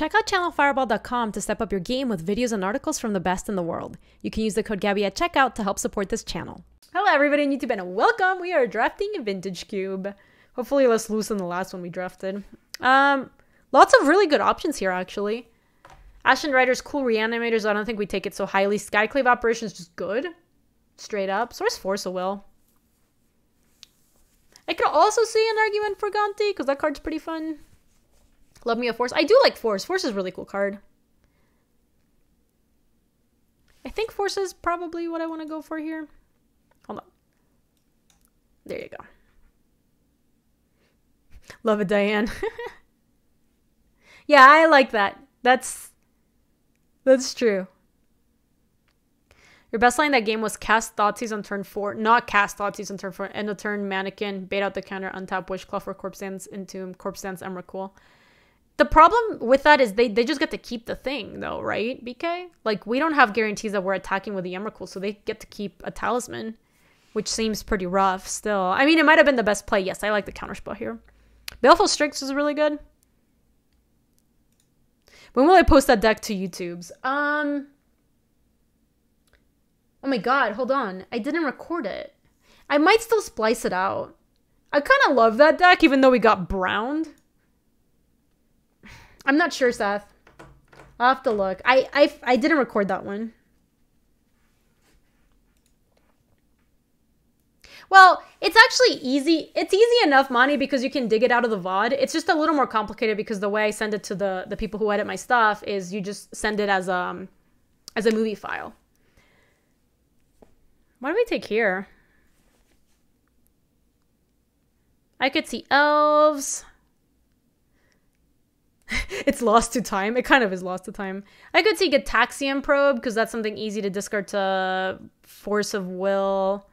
Check out channelfireball.com to step up your game with videos and articles from the best in the world. You can use the code Gaby at checkout to help support this channel. Hello, everybody on YouTube, and welcome. We are drafting a vintage cube. Hopefully, less loose than the last one we drafted. Um, lots of really good options here, actually. Ashen Riders, cool reanimators. I don't think we take it so highly. Skyclave Apparition is just good. Straight up. Source Force of Will. I could also see an argument for Gonti, because that card's pretty fun. Love me a Force. I do like Force. Force is a really cool card. I think Force is probably what I want to go for here. Hold on. There you go. Love it, Diane. yeah, I like that. That's that's true. Your best line in that game was cast Thoughtseize on turn four. Not cast Thoughtseize on turn four. End of turn, mannequin, bait out the counter, untap Wishclaw for Corpse Dance, Entomb, Corpse Dance, Emrakul. The problem with that is they, they just get to keep the thing though, right? BK? Like we don't have guarantees that we're attacking with the Emrakul, so they get to keep a talisman, which seems pretty rough still. I mean, it might have been the best play. Yes, I like the counterspell here. Baleful Strix is really good. When will I post that deck to YouTube's? Um. Oh my god, hold on. I didn't record it. I might still splice it out. I kind of love that deck, even though we got browned. I'm not sure, Seth. I'll have to look. I, I, I didn't record that one. Well, it's actually easy. It's easy enough, Monty, because you can dig it out of the VOD. It's just a little more complicated because the way I send it to the, the people who edit my stuff is you just send it as um, as a movie file. What do we take here? I could see elves. it's lost to time. It kind of is lost to time. I could see Gitaxian Probe because that's something easy to discard to Force of Will.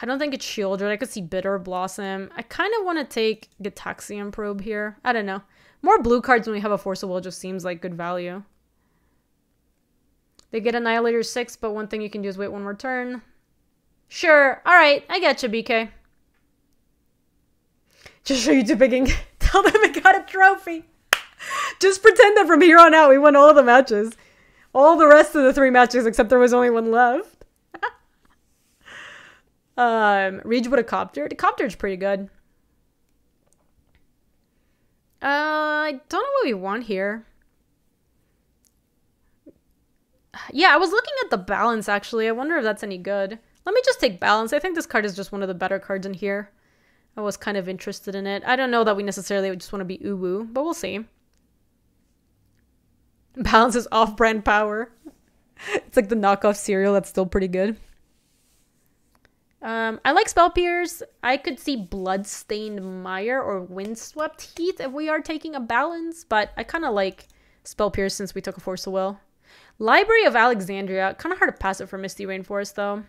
I don't think it's Sheoldred. I could see Bitterblossom. I kind of want to take Gitaxian Probe here. I don't know. More blue cards when we have a Force of Will just seems like good value. They get Annihilator 6, but one thing you can do is wait one more turn. Sure. Alright, I get you, BK. Just show you two picking. Tell them I got a trophy. Just pretend that from here on out we won all the matches. All the rest of the three matches, except there was only one left. Um, Reach with a copter. The copter's pretty good. Uh, I don't know what we want here. Yeah, I was looking at the balance actually. I wonder if that's any good. Let me just take balance. I think this card is just one of the better cards in here. I was kind of interested in it. I don't know that we necessarily just want to be uwu, but we'll see. Balance is off-brand power. it's like the knockoff cereal that's still pretty good. Um, I like Spell Pierce. I could see Bloodstained Mire or Windswept Heath if we are taking a balance, but I kind of like Spell Pierce since we took a Force of Will. Library of Alexandria. Kind of hard to pass it for Misty Rainforest, though.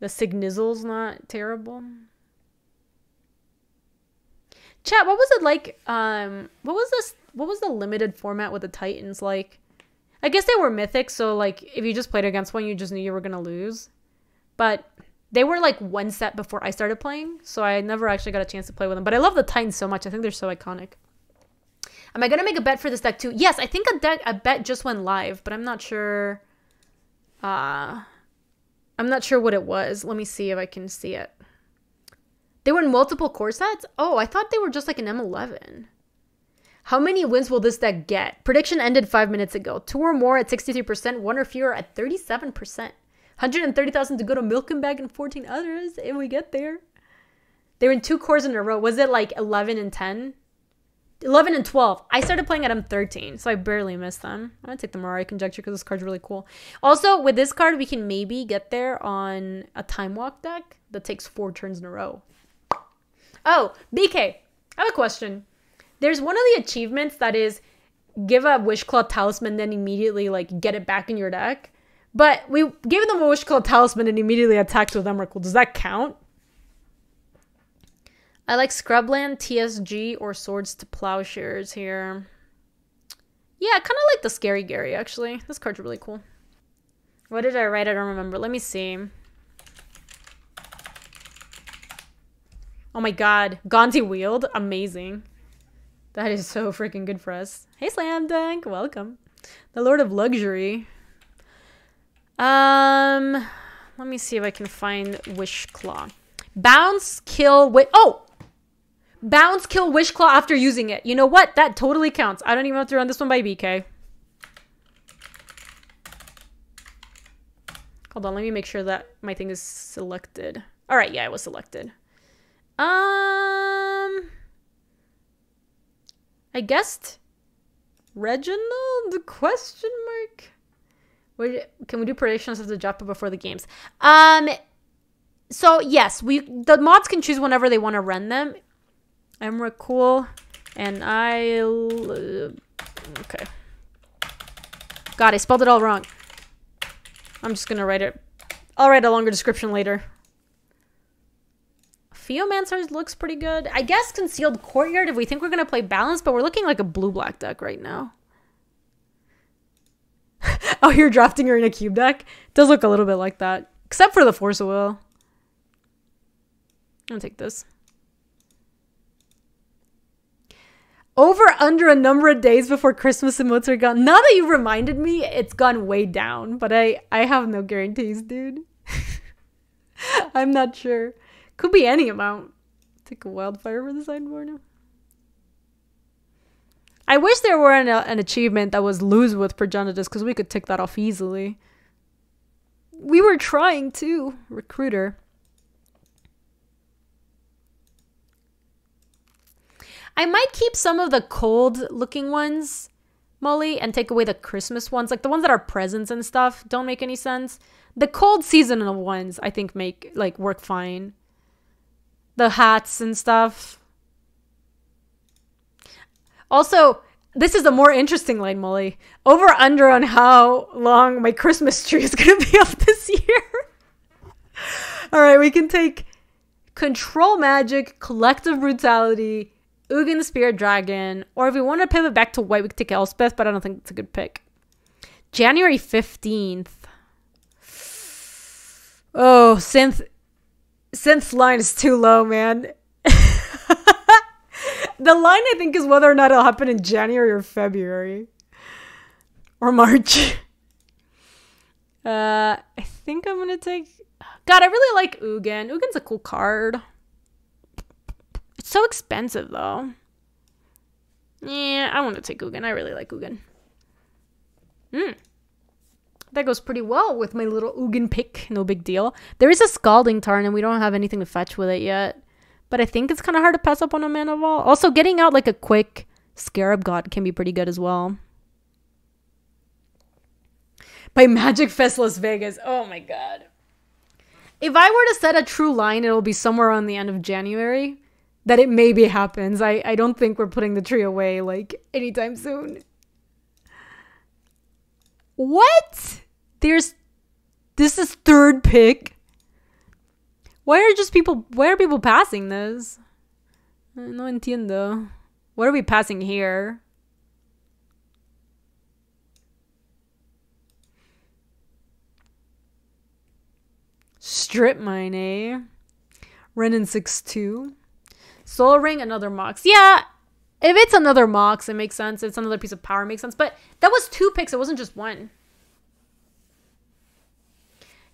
The Signizzle's not terrible. Chat, what was it like? Um, what was this? What was the limited format with the Titans like? I guess they were mythic, so like if you just played against one, you just knew you were gonna lose. But they were like one set before I started playing, so I never actually got a chance to play with them. But I love the Titans so much. I think they're so iconic. Am I gonna make a bet for this deck too? Yes, I think a deck a bet just went live, but I'm not sure. Uh I'm not sure what it was. Let me see if I can see it. They were in multiple core sets? Oh, I thought they were just like an M11. How many wins will this deck get? Prediction ended five minutes ago. Two or more at 63%, one or fewer at 37%. 130,000 to go to Milken Bag and 14 others, and we get there. They were in two cores in a row. Was it like 11 and 10? 11 and 12. I started playing at M13, so I barely missed them. I'm to take the Mirari Conjecture because this card's really cool. Also, with this card, we can maybe get there on a Time Walk deck that takes four turns in a row. Oh, BK, I have a question. There's one of the achievements that is give a Wishclaw Talisman, then immediately like get it back in your deck. But we gave them a Wishclaw Talisman and immediately attacked with Emrakul. Does that count? I like Scrubland, TSG, or Swords to Plowshares here. Yeah, I kind of like the Scary Gary, actually. This card's really cool. What did I write? I don't remember. Let me see. Oh my god. Gonti Wield? Amazing. That is so freaking good for us. Hey, Slam Dunk, welcome. The Lord of Luxury. Um, let me see if I can find Wishclaw. Bounce, kill, wait. Oh! Bounce, kill, Wishclaw after using it. You know what? That totally counts. I don't even have to run this one by BK. Hold on, let me make sure that my thing is selected. All right, yeah, it was selected. Um, I guessed Reginald? Question mark. Wait, can we do predictions of the Japa before the games? Um, so yes, we the mods can choose whenever they want to run them. I'm cool, and I okay. God, I spelled it all wrong. I'm just gonna write it. I'll write a longer description later. Ophiomancer looks pretty good. I guess Concealed Courtyard if we think we're going to play balance, but we're looking like a blue-black deck right now. oh, you're drafting her in a cube deck? It does look a little bit like that. Except for the Force of Will. I'll take this. Over under a number of days before Christmas emotes are gone. Now that you reminded me, it's gone way down. But I, I have no guarantees, dude. I'm not sure. Could be any amount. Take a wildfire for the sideboard now. I wish there were an, an achievement that was lose with progenitus because we could tick that off easily. We were trying to, recruiter. I might keep some of the cold looking ones, Molly, and take away the Christmas ones. Like the ones that are presents and stuff don't make any sense. The cold seasonal ones I think make like work fine the hats and stuff. Also, this is a more interesting line, Molly. Over under on how long my Christmas tree is going to be up this year. All right, we can take Control Magic, Collective Brutality, Ugin the Spirit Dragon, or if we want to pivot back to white, we could take Elspeth, but I don't think it's a good pick. January 15th. Oh, Synth since line is too low, man. the line I think is whether or not it'll happen in January or February. Or March. Uh I think I'm gonna take God, I really like Ugin. Ugin's a cool card. It's so expensive though. Yeah, I want to take Ugin. I really like Ugin. Hmm. That goes pretty well with my little Ugin pick. No big deal. There is a Scalding Tarn, and we don't have anything to fetch with it yet. But I think it's kind of hard to pass up on a Mana Vault. Also, getting out like a quick Scarab God can be pretty good as well. By Magic Fest Las Vegas. Oh my god. If I were to set a true line, it'll be somewhere on the end of January. That it maybe happens. I, I don't think we're putting the tree away like anytime soon. What? There's this is third pick. Why are just people why are people passing this? No entiendo. What are we passing here? Strip mine, eh? Renin 6-2. Sol Ring, another Mox. Yeah, if it's another Mox, it makes sense. If it's another piece of power, it makes sense. But that was two picks. It wasn't just one.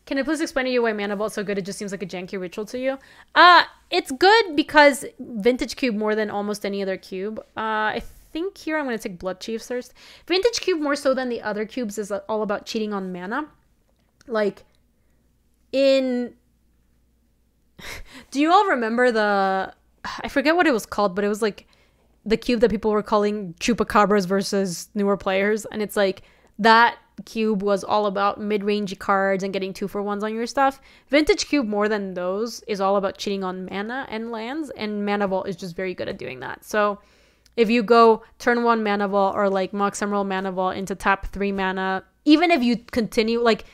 Can I please explain to you why Mana Vault's so good? It just seems like a janky ritual to you. Uh, it's good because Vintage Cube more than almost any other cube. Uh, I think here I'm going to take Blood Chiefs first. Vintage Cube more so than the other cubes is all about cheating on mana. Like, in... Do you all remember the... I forget what it was called, but it was like the cube that people were calling chupacabras versus newer players. And it's like that Cube was all about mid-range cards and getting two for ones on your stuff. Vintage Cube more than those is all about cheating on mana and lands, and Mana Vault is just very good at doing that. So if you go turn one Mana Vault or like Mox Emerald Mana Vault into tap three mana, even if you continue like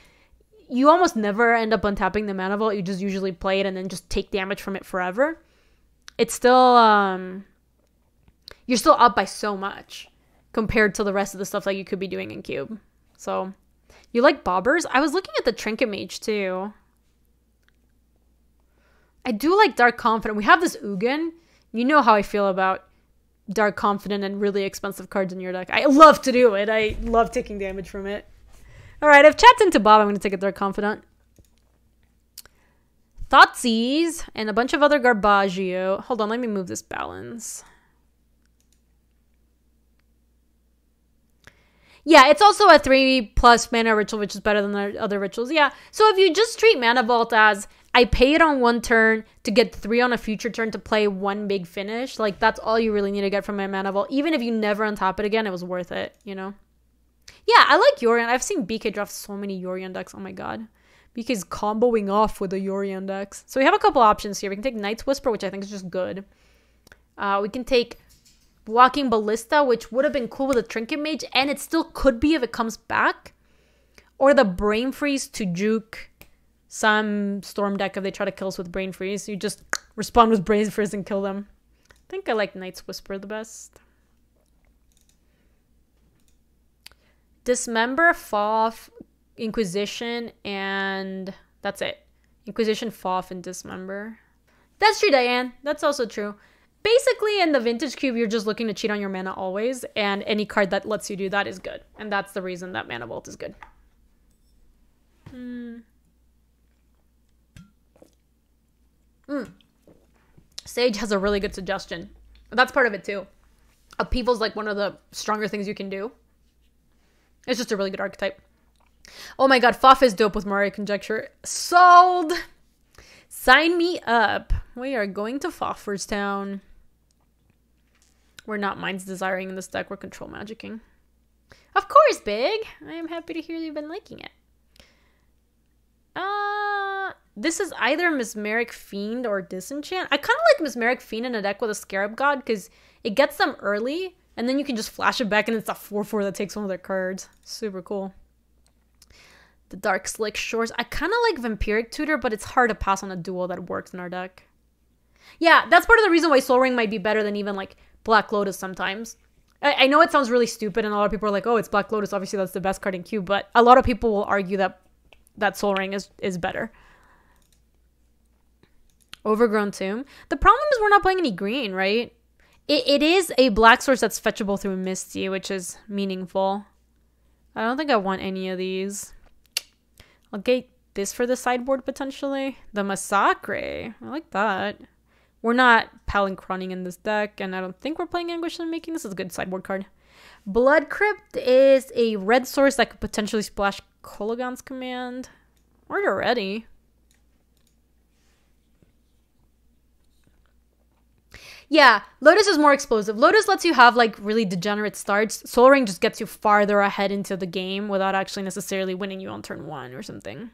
you almost never end up untapping the Mana Vault, you just usually play it and then just take damage from it forever. It's still um you're still up by so much compared to the rest of the stuff that you could be doing in Cube. So, you like bobbers? I was looking at the Trinket Mage too. I do like Dark Confidant. We have this Ugin. You know how I feel about Dark Confidant and really expensive cards in your deck. I love to do it. I love taking damage from it. All right, I've chapped into Bob. I'm going to take a Dark Confidant. Thoughtseize and a bunch of other Garbaggio. Hold on, let me move this balance. Yeah, it's also a three plus mana ritual, which is better than the other rituals. Yeah. So if you just treat Mana Vault as I pay it on one turn to get three on a future turn to play one big finish, like that's all you really need to get from my Mana Vault. Even if you never untap it again, it was worth it, you know? Yeah, I like Yorion. I've seen BK draft so many Yorion decks. Oh my god. BK's comboing off with the Yorion decks. So we have a couple options here. We can take Night's Whisper, which I think is just good. Uh, we can take Walking Ballista, which would have been cool with a Trinket Mage, and it still could be if it comes back. Or the Brain Freeze to juke some Storm deck if they try to kill us with Brain Freeze. You just respond with Brain Freeze and kill them. I think I like Night's Whisper the best. Dismember, Foff, Inquisition, and that's it. Inquisition, Foff, and Dismember. That's true, Diane. That's also true basically in the vintage cube you're just looking to cheat on your mana always and any card that lets you do that is good. And that's the reason that mana vault is good. Mm. Mm. sage has a really good suggestion. That's part of it too. Upheaval's like one of the stronger things you can do. It's just a really good archetype. Oh my god Foff is dope with Mirari Conjecture. Sold! Sign me up. We are going to Fofferstown. We're not Mind's Desiring in this deck, we're Control Magicking. Of course, Big! I am happy to hear you've been liking it. Uh, this is either Mesmeric Fiend or Disenchant. I kind of like Mesmeric Fiend in a deck with a Scarab God because it gets them early and then you can just flash it back and it's a 4-4 that takes one of their cards. Super cool. The Darkslick Shores. I kind of like Vampiric Tutor, but it's hard to pass on a dual that works in our deck. Yeah, that's part of the reason why Sol Ring might be better than even like Black Lotus sometimes. I, I know it sounds really stupid, and a lot of people are like, "Oh, it's Black Lotus. Obviously, that's the best card in Cube." But a lot of people will argue that that Sol Ring is is better. Overgrown Tomb. The problem is we're not playing any green, right? It, it is a black source that's fetchable through Misty, which is meaningful. I don't think I want any of these. I'll get this for the sideboard potentially. The Massacre. I like that. We're not Palinchroning in this deck, and I don't think we're playing Anguished Unmaking. This is a good sideboard card. Blood Crypt is a red source that could potentially splash Kolaghan's command. Or you're ready. Yeah, Lotus is more explosive. Lotus lets you have like really degenerate starts. Sol Ring just gets you farther ahead into the game without actually necessarily winning you on turn one or something.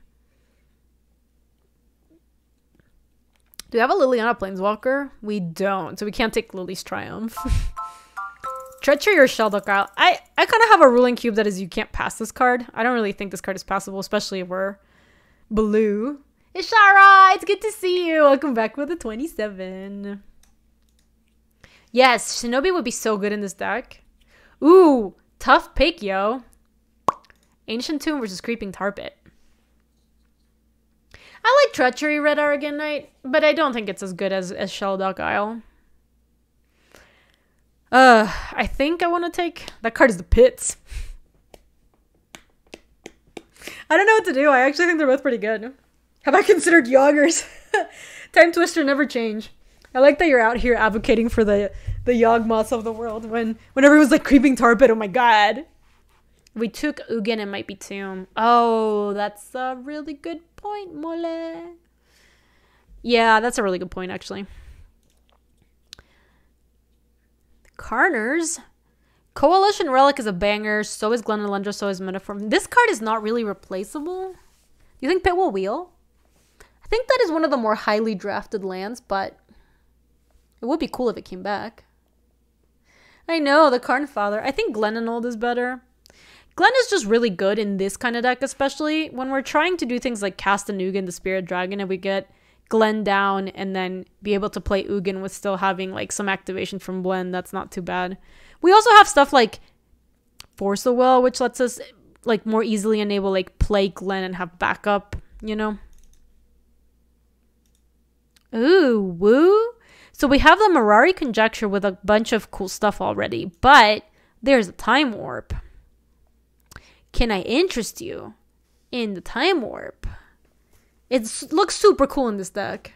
Do we have a Liliana Planeswalker? We don't, so we can't take Lily's Triumph. Treachery or Shelldock Isle? I, I kind of have a ruling cube that is you can't pass this card. I don't really think this card is passable, especially if we're blue. Ishara, it's good to see you. Welcome back with the 27. Yes, Shinobi would be so good in this deck. Ooh, tough pick, yo. Ancient Tomb versus Creeping Tar Pit. I like Treachery Red Arrogant Knight, but I don't think it's as good as, as Shelldock Isle. Uh, I think I want to take... That card is the Pits. I don't know what to do. I actually think they're both pretty good. Have I considered Yoggers? Timetwister never change. I like that you're out here advocating for the the Yawgmoths of the world when when everyone's like creeping tar pit. Oh my god. We took Ugin and might be Tomb. Oh, that's a really good point, Mole. Yeah, that's a really good point, actually. Karners. Coalition Relic is a banger. So is Glen Elendra. So is Metaform. This card is not really replaceable. Do you think Pit will wheel? I think that is one of the more highly drafted lands, but it would be cool if it came back. I know, the Karn Father. I think Glenanold is better. Glen is just really good in this kind of deck, especially when we're trying to do things like cast a Ugin, the Spirit Dragon, and we get Glenn down and then be able to play Ugin with still having like some activation from Glen. That's not too bad. We also have stuff like Force of Will, which lets us like more easily enable like play Glenn and have backup, you know? Ooh, woo. So we have the Mirari conjecture with a bunch of cool stuff already, but there's a time warp. Can I interest you in the time warp? It looks super cool in this deck.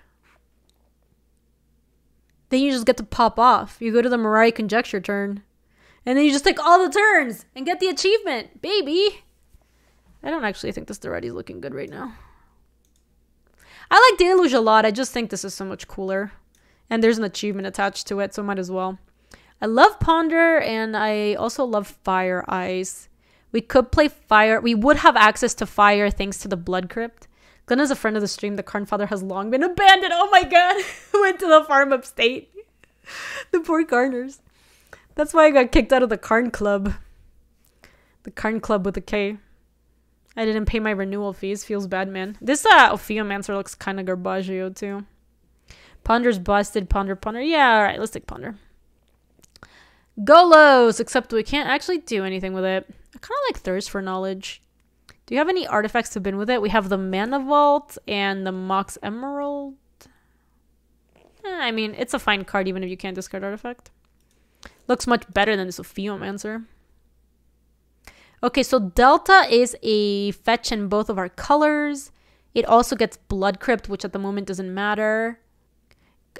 Then you just get to pop off. You go to the Mirari conjecture turn. And then you just take all the turns and get the achievement, baby. I don't actually think this is looking good right now. I like Deluge a lot. I just think this is so much cooler. And there's an achievement attached to it, so might as well. I love Ponder, and I also love Fire Ice. We could play Fire. We would have access to Fire thanks to the Blood Crypt. Glenn is a friend of the stream. The Karn Father has long been abandoned. Oh my god. Went to the farm upstate. the poor Karners. That's why I got kicked out of the Karn Club. The Karn Club with a K. I didn't pay my renewal fees. Feels bad, man. This uh, Ophiomancer looks kind of garbaggio, too. Ponder's busted. Ponder, Ponder. Yeah, alright. Let's take Ponder. Golos! Except we can't actually do anything with it. I kind of like Thirst for Knowledge. Do you have any artifacts to bin with it? We have the Mana Vault and the Mox Emerald. Eh, I mean, it's a fine card even if you can't discard artifact. Looks much better than the Ophiomancer. Okay, so Delta is a fetch in both of our colors. It also gets Blood Crypt, which at the moment doesn't matter.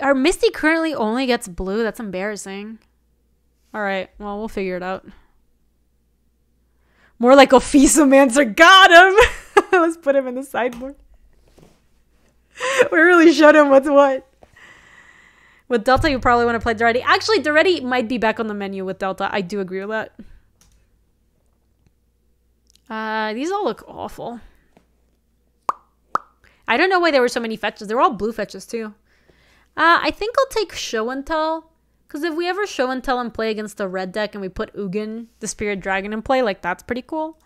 Our Misty currently only gets blue. That's embarrassing. Alright, well, we'll figure it out. More like Ophisomancer. Got him! Let's put him in the sideboard. we really showed him what's what. With Delta, you probably want to play Daretti. Actually, Daretti might be back on the menu with Delta. I do agree with that. Uh, these all look awful. I don't know why there were so many fetches. They're all blue fetches, too. Uh, I think I'll take Show and Tell. Because if we ever show and tell and play against the red deck and we put Ugin, the Spirit Dragon, in play, like that's pretty cool.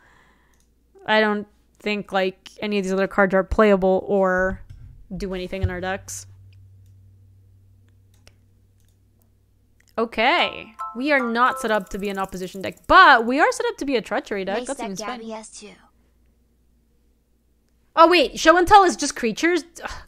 I don't think like any of these other cards are playable or do anything in our decks. Okay. We are not set up to be an opposition deck, but we are set up to be a treachery deck. That seems fun. Oh wait, show and tell is just creatures?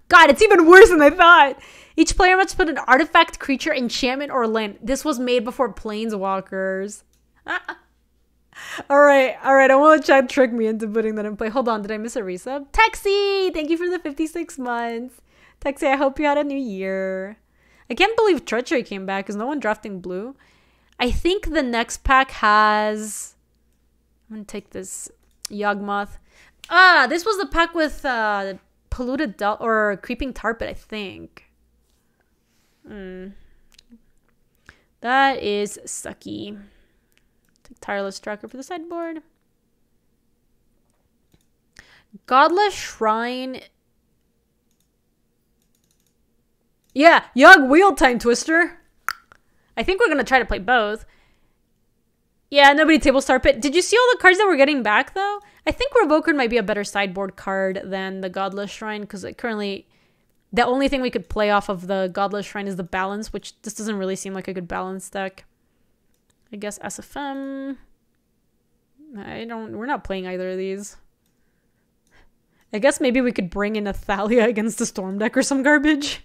God, it's even worse than I thought. Each player must put an artifact, creature, enchantment, or land. This was made before Planeswalkers. alright, alright, I won't try to trick me into putting that in play. Hold on, did I miss a resub? Texi! Thank you for the 56 months. Texi, I hope you had a new year. I can't believe Treachery came back. Is no one drafting blue? I think the next pack has... I'm gonna take this Yawgmoth. Ah, this was the pack with uh, Polluted Del- or Creeping Tarpit, I think. Hmm. That is sucky. Take Tireless Tracker for the sideboard. Godless Shrine. Yeah, Young Wheel Timetwister. I think we're going to try to play both. Yeah, nobody table star pit. Did you see all the cards that we're getting back, though? I think Revoker might be a better sideboard card than the Godless Shrine, because it currently the only thing we could play off of the Godless Shrine is the balance, which this doesn't really seem like a good balance deck. I guess SFM. I don't. We're not playing either of these. I guess maybe we could bring in a Thalia against the Storm deck or some garbage.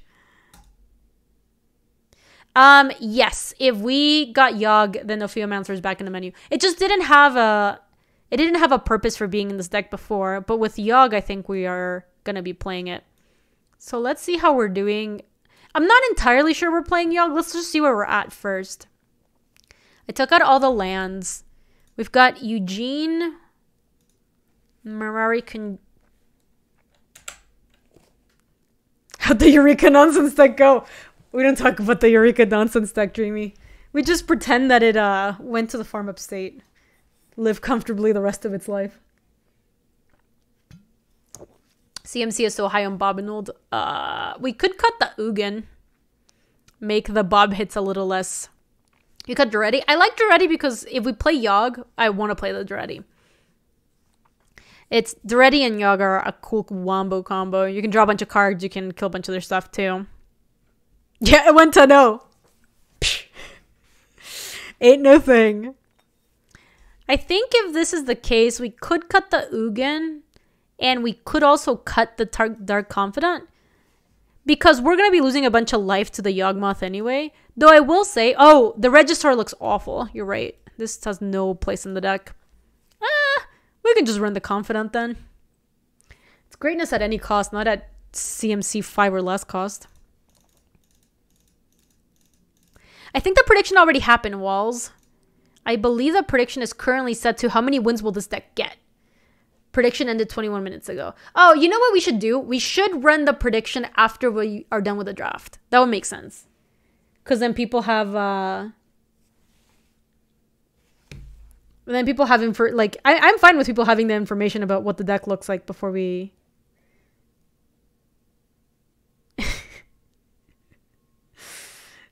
Um, yes. If we got Yogg, then Ophiomancer is back in the menu. It just didn't have a it didn't have a purpose for being in this deck before, but with Yogg, I think we are gonna be playing it. So let's see how we're doing. I'm not entirely sure we're playing Yogg. Let's just see where we're at first. I took out all the lands. We've got Eugene, Mirari Con... How'd the Eureka nonsense deck go? We don't talk about the Eureka nonsense deck, Dreamy. We just pretend that it uh, went to the farm upstate. Live comfortably the rest of its life. CMC is so high on Bobbinold. Uh, we could cut the Ugin. Make the Bob hits a little less. You cut Daretti. I like Daretti because if we play Yogg, I want to play the Daretti. It's Daretti and Yogg are a cool wombo combo. You can draw a bunch of cards. You can kill a bunch of their stuff too. Yeah, I went to no. Ain't no thing. I think if this is the case, we could cut the Ugin and we could also cut the Dark Confidant because we're gonna be losing a bunch of life to the Yawgmoth anyway. Though I will say, oh, the Registrar looks awful. You're right. This has no place in the deck. Ah, we can just run the Confidant then. It's greatness at any cost, not at CMC 5 or less cost. I think the prediction already happened, Walls. I believe the prediction is currently set to how many wins will this deck get? Prediction ended 21 minutes ago. Oh, you know what we should do? We should run the prediction after we are done with the draft. That would make sense. Because then people have, uh, then people have info like I, I'm fine with people having the information about what the deck looks like before we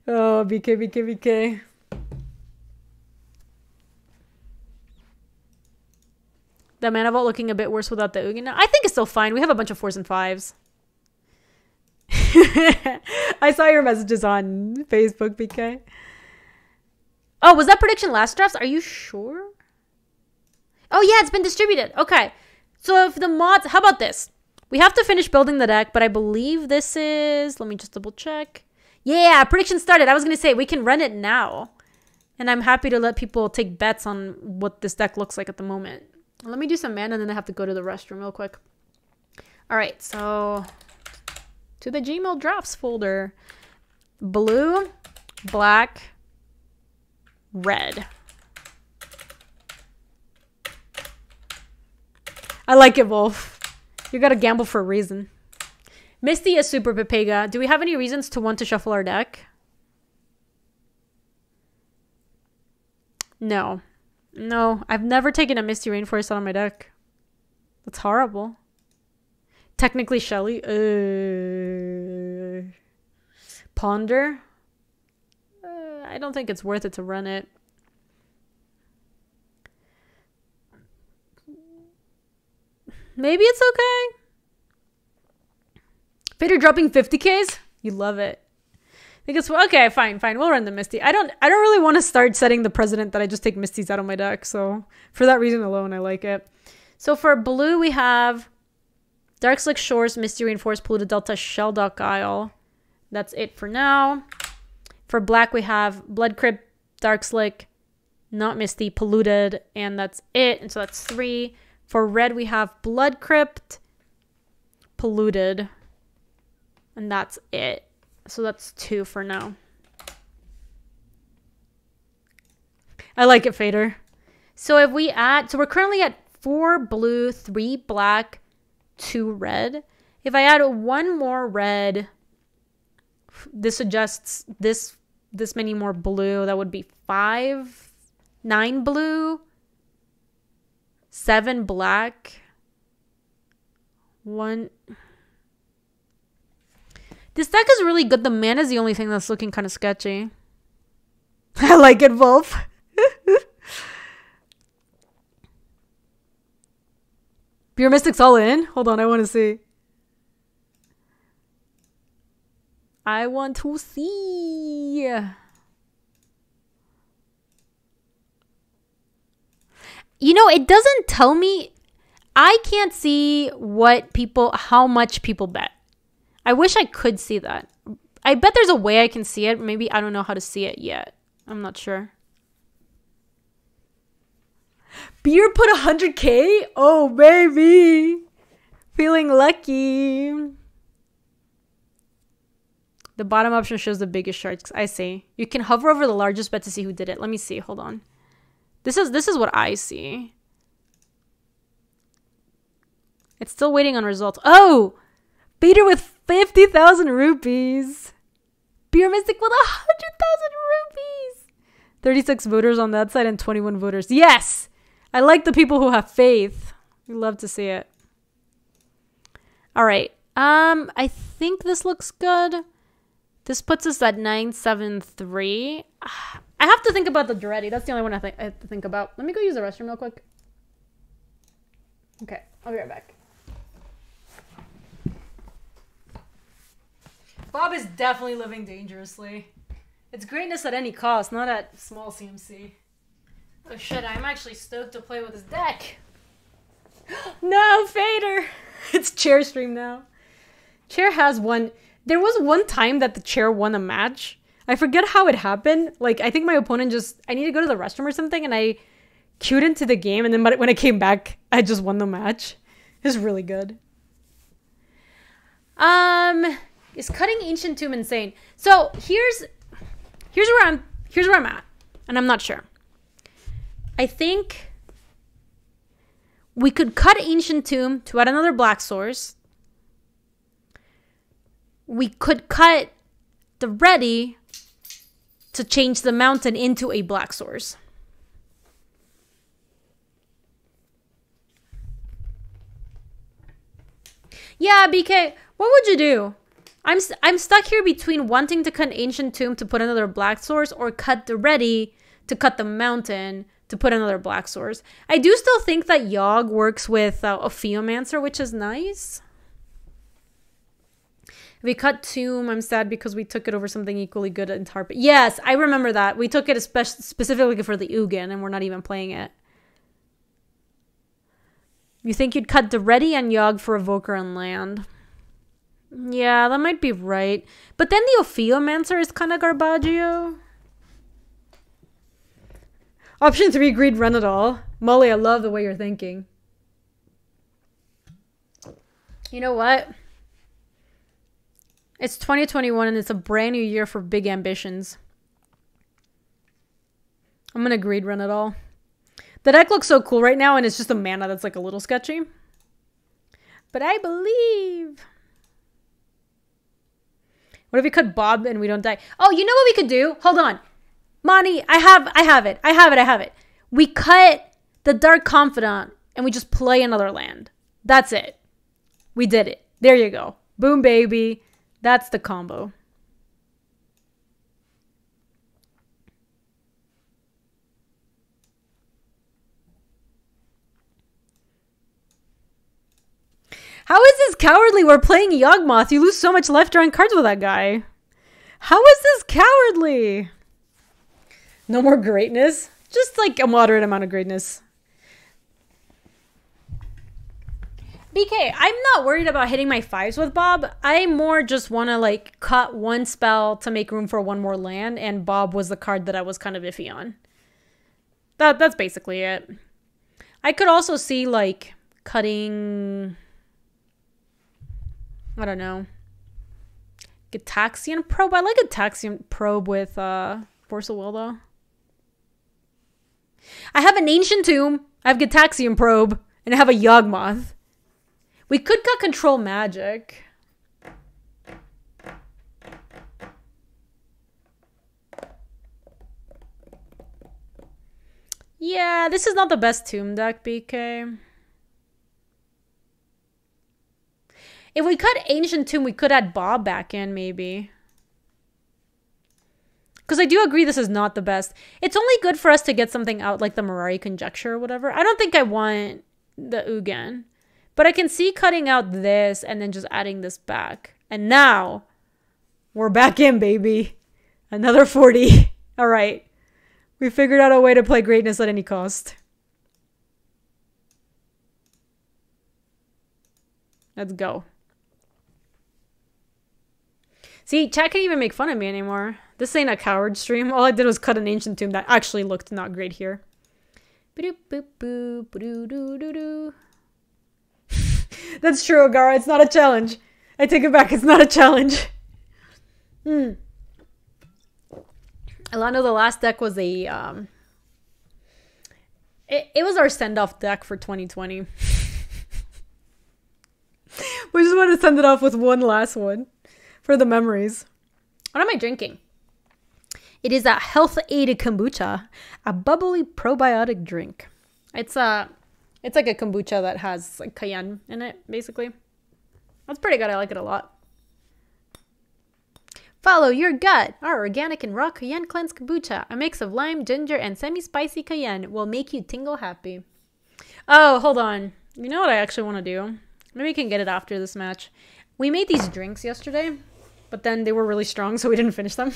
Oh, BK, BK, BK. The mana vault looking a bit worse without the Ugin. I think it's still fine. We have a bunch of fours and fives. I saw your messages on Facebook, BK. Oh, was that prediction last drafts? Are you sure? Oh, yeah, it's been distributed. Okay. So if the mods, how about this? We have to finish building the deck, but I believe this is, let me just double check. Yeah, prediction started. I was going to say we can run it now. And I'm happy to let people take bets on what this deck looks like at the moment. Let me do some mana and then I have to go to the restroom real quick. All right, so to the Gmail drafts folder. Blue, black, red. I like it, Wolf. You gotta gamble for a reason. Misty is Super Pepega. Do we have any reasons to want to shuffle our deck? No. No, I've never taken a Misty Rainforest out of my deck. That's horrible. Technically Shelly. Uh, Ponder. Uh, I don't think it's worth it to run it. Maybe it's okay. Fader dropping 50Ks? You love it. Think okay, fine, fine. We'll run the Misty. I don't I don't really want to start setting the president that I just take Misties out of my deck. So for that reason alone, I like it. So for blue, we have Darkslick Shores, Misty Rainforest, Polluted Delta, Shelldock Isle. That's it for now. For black, we have Blood Crypt, Darkslick, Not Misty, Polluted, and that's it. And so that's three. For red, we have Blood Crypt, Polluted, and that's it. So that's two for now. I like it, Fader. So if we add, so we're currently at four blue, three black, two red. If I add one more red, this suggests this this many more blue. That would be five, nine blue, seven black, one. This deck is really good. The mana is the only thing that's looking kind of sketchy. I like it, Wolf. Pure Mystic's all in? Hold on, I want to see. I want to see. You know, it doesn't tell me. I can't see what people, how much people bet. I wish I could see that. I bet there's a way I can see it. Maybe I don't know how to see it yet. I'm not sure. Beer put 100k? Oh, baby. Feeling lucky. The bottom option shows the biggest sharks. I see. You can hover over the largest bet to see who did it. Let me see. Hold on. This is this is what I see. It's still waiting on results. Oh! Beater with 50,000 rupees. Beer Mystic with 100,000 rupees. 36 voters on that side and 21 voters. Yes! I like the people who have faith. We love to see it. All right. Um, I think this looks good. This puts us at 973. I have to think about the Daretti. That's the only one I, th- I have to think about. Let me go use the restroom real quick. Okay, I'll be right back. Bob is definitely living dangerously. It's greatness at any cost, not at small CMC. Oh shit, I'm actually stoked to play with this deck. no, Fader! It's chair stream now. Chair has one. there was one time that the chair won a match. I forget how it happened. Like I think my opponent just I need to go to the restroom or something, and I queued into the game, and then when I came back, I just won the match. It was really good. Um, is cutting ancient tomb insane? So here's here's where I'm here's where I'm at, and I'm not sure. I think we could cut ancient tomb to add another black source. We could cut the ready to change the mountain into a black source. Yeah, BK, what would you do? I'm I'm stuck here between wanting to cut ancient tomb to put another black source or cut the ready to cut the mountain to put another black source. I do still think that Yogg works with uh, Ophiomancer, which is nice. We cut Tomb, I'm sad because we took it over something equally good in Tarp. Yes, I remember that. We took it spe- specifically for the Ugin, and we're not even playing it. You think you'd cut the Ready and Yogg for Evoker and land? Yeah, that might be right. But then the Ophiomancer is kind of Garbaggio. Option three, greed run it all. Molly, I love the way you're thinking. You know what? It's 2021 and it's a brand new year for big ambitions. I'm gonna greed run it all. The deck looks so cool right now and it's just a mana that's like a little sketchy. But I believe. What if we cut Bob and we don't die? Oh, you know what we could do? Hold on. Monty, I have I have it. I have it. I have it. We cut the Dark Confidant and we just play another land. That's it. We did it. There you go. Boom baby. That's the combo. How is this cowardly? We're playing Yawgmoth. You lose so much life drawing cards with that guy. How is this cowardly? No more greatness. Just like a moderate amount of greatness. BK, I'm not worried about hitting my fives with Bob. I more just want to like cut one spell to make room for one more land, and Bob was the card that I was kind of iffy on. That that's basically it. I could also see like cutting. I don't know. Gitaxian probe. I like Gitaxian probe with uh Force of Will though. I have an ancient tomb, I have Gitaxian probe, and I have a Yawgmoth. We could cut control magic. Yeah, this is not the best tomb deck, BK. If we cut Ancient Tomb, we could add Bob back in, maybe. Because I do agree this is not the best. It's only good for us to get something out like the Mirari Conjecture or whatever. I don't think I want the Ugin. But I can see cutting out this and then just adding this back. And now we're back in, baby. Another 40. All right. We figured out a way to play greatness at any cost. Let's go. See, chat can't even make fun of me anymore. This ain't a coward stream. All I did was cut an ancient tomb that actually looked not great here. That's true, Agara. It's not a challenge. I take it back. It's not a challenge. Hmm. Alano, the last deck was a um. It, it was our send off deck for 2020. we just want to send it off with one last one for the memories. What am I drinking? It is a health aided kombucha, a bubbly probiotic drink. It's a it's like a kombucha that has like cayenne in it, basically. That's pretty good. I like it a lot. Follow your gut. Our organic and raw cayenne cleanse kombucha, a mix of lime, ginger, and semi-spicy cayenne, will make you tingle happy. Oh, hold on. You know what I actually want to do? Maybe we can get it after this match. We made these drinks yesterday, but then they were really strong, so we didn't finish them.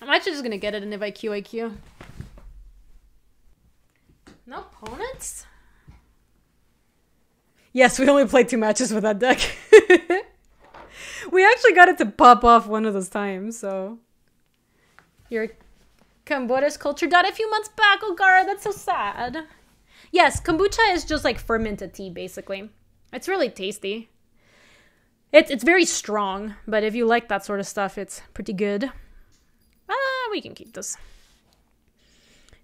I'm actually just gonna get it in if I QAQ. No opponents? Yes, we only played two matches with that deck. we actually got it to pop off one of those times, so. Your kombucha's culture died a few months back, oh, Ogara. That's so sad. Yes, kombucha is just like fermented tea, basically. It's really tasty. It's it's very strong, but if you like that sort of stuff, it's pretty good. Ah, we can keep this.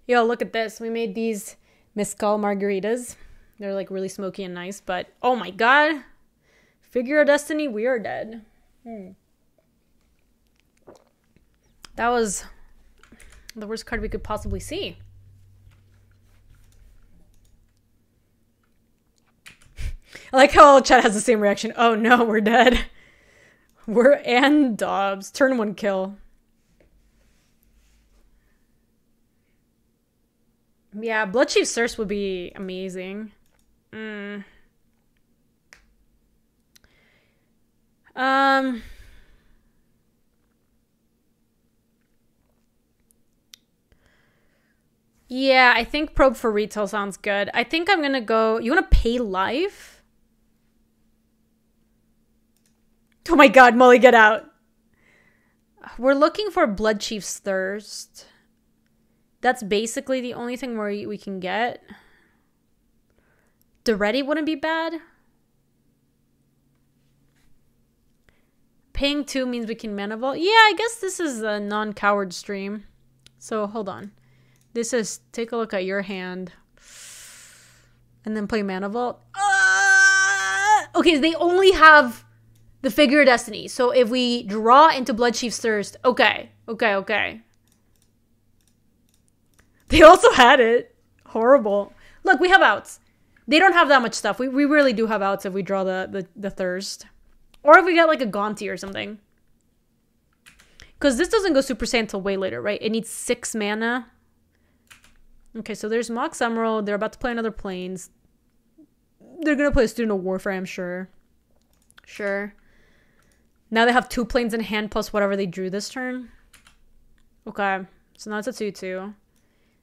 Yo, look at this. We made these mezcal margaritas. They're like really smoky and nice, but oh my god. Figure of Destiny, we are dead. Hmm. That was the worst card we could possibly see. I like how chat has the same reaction. Oh no, we're dead. We're and Dobbs. Turn one kill. Yeah, Bloodchief Thirst would be amazing. Mm. Um. Yeah, I think probe for retail sounds good. I think I'm gonna go. You wanna pay life? Oh my god, Molly, get out. We're looking for Bloodchief's Thirst. That's basically the only thing we, we can get. Daretti wouldn't be bad. Paying two means we can mana vault. Yeah, I guess this is a non-coward stream. So hold on. This is take a look at your hand. And then play mana vault. Uh, okay, they only have the figure of destiny. So if we draw into Bloodchief's Thirst, okay, okay, okay. They also had it. Horrible. Look, we have outs. They don't have that much stuff. We, we really do have outs if we draw the, the, the thirst. Or if we get like a Gonti or something. Because this doesn't go Super Saiyan until way later, right? It needs six mana. Okay, so there's Mox Emerald. They're about to play another Plains. They're going to play a Student of Warfare, I'm sure. Sure. Now they have two Plains in hand plus whatever they drew this turn. Okay, so now it's a 2-2.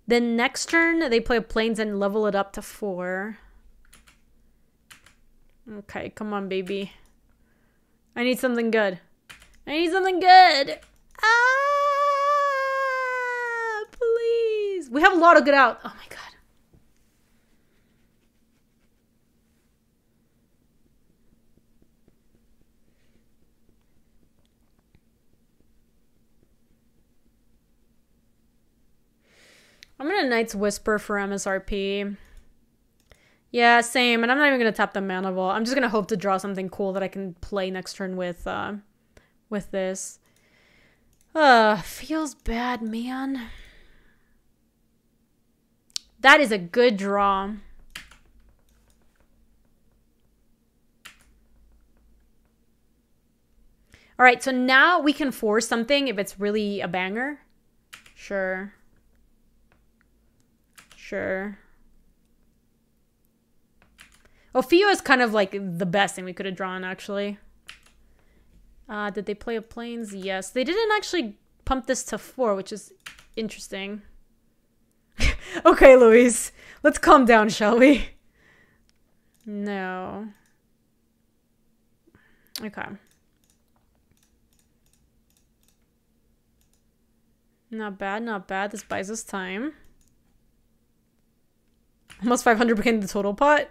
Then next turn, they play Plains and level it up to 4. Okay, come on, baby. I need something good. I need something good. Ah, please. We have a lot of good out. Oh my god. I'm gonna Night's Whisper for MSRP. Yeah, same. And I'm not even gonna tap the mana vault. I'm just gonna hope to draw something cool that I can play next turn with uh with this. Uh feels bad, man. That is a good draw. All right, so now we can force something if it's really a banger. Sure. Sure. Oh, Fio is kind of like the best thing we could have drawn, actually. Uh, did they play a Plains? Yes. They didn't actually pump this to four, which is interesting. okay, Luis. Let's calm down, shall we? No. Okay. Not bad, not bad. This buys us time. Almost 500 became the total pot.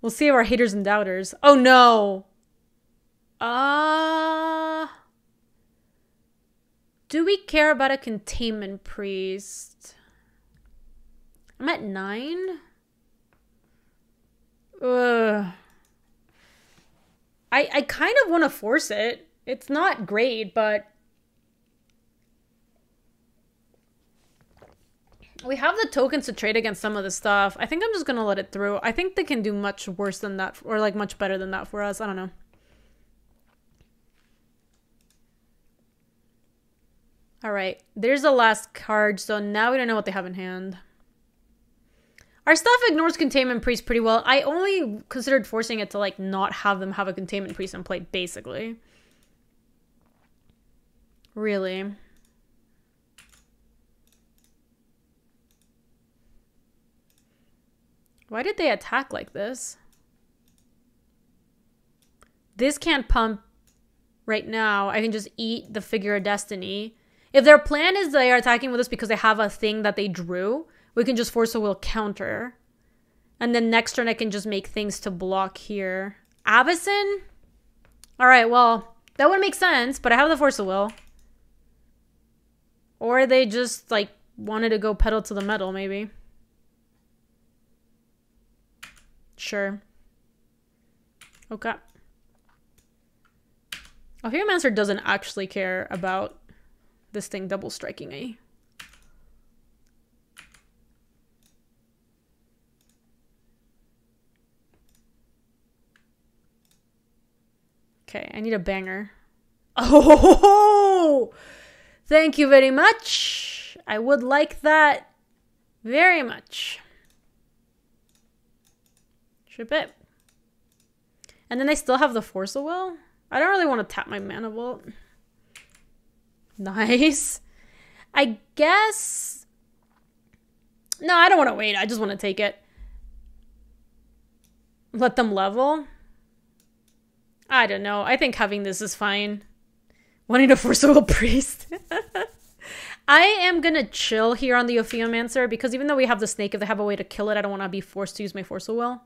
We'll see our haters and doubters. Oh no. Uh Do we care about a containment priest? I'm at 9. Ugh. I I kind of want to force it. It's not great, but we have the tokens to trade against some of the stuff. I think I'm just gonna let it through. I think they can do much worse than that, or like much better than that for us. I don't know. All right, there's the last card. So now we don't know what they have in hand. Our stuff ignores containment priest pretty well. I only considered forcing it to like not have them have a containment priest in play, basically. Really. Why did they attack like this? This can't pump right now, I can just eat the figure of destiny. If their plan is they are attacking with us because they have a thing that they drew, we can just force of will counter. And then next turn I can just make things to block here. Avacyn? Alright, well, that would make sense, but I have the force of will. Or they just like wanted to go pedal to the metal, maybe. Sure. Okay. Oh, Ophiomancer doesn't actually care about this thing double striking me. Okay, I need a banger. Oh, thank you very much. I would like that very much. Ship it. And then I still have the Force of Will. I don't really want to tap my Mana Vault. Nice. I guess... No, I don't want to wait. I just want to take it. Let them level. I don't know. I think having this is fine. Wanting to force a priest. I am gonna chill here on the Ophiomancer because even though we have the snake, if they have a way to kill it, I don't want to be forced to use my Force of Will.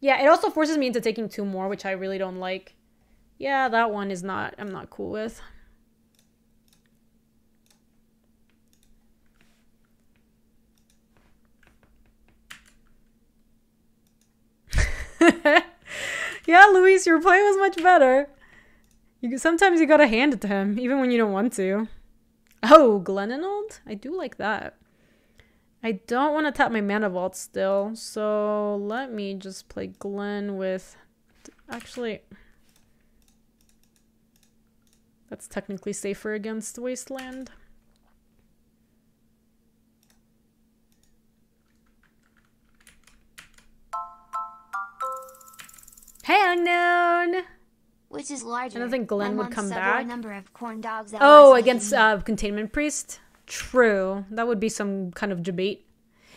Yeah, it also forces me into taking two more, which I really don't like. Yeah, that one is not, I'm not cool with. yeah, Luis, your play was much better. You sometimes you gotta hand it to him, even when you don't want to. Oh, Glen Elendra? I do like that. I don't want to tap my mana vault still, so let me just play Glen with... Actually... That's technically safer against Wasteland. Hey, unknown. Which is larger? I don't think Glen would come back. Number of corn dogs oh, against uh, Containment Priest. True. That would be some kind of debate.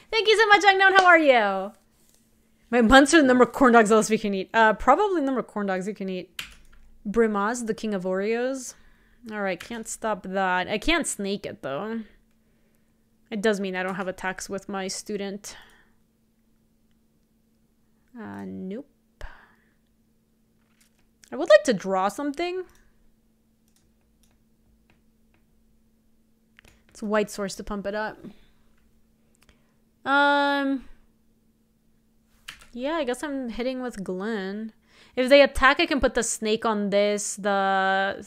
Thank you so much, Unknown. How are you? My months are the number of corn dogs LSV can eat. Uh, probably the number of corn dogs you can eat. Brimaz, the King of Oreskos. Alright, can't stop that. I can't snake it, though. It does mean I don't have attacks with my student. Uh, nope. I would like to draw something. It's white source to pump it up. Um. Yeah, I guess I'm hitting with Glen. If they attack, I can put the snake on this. The.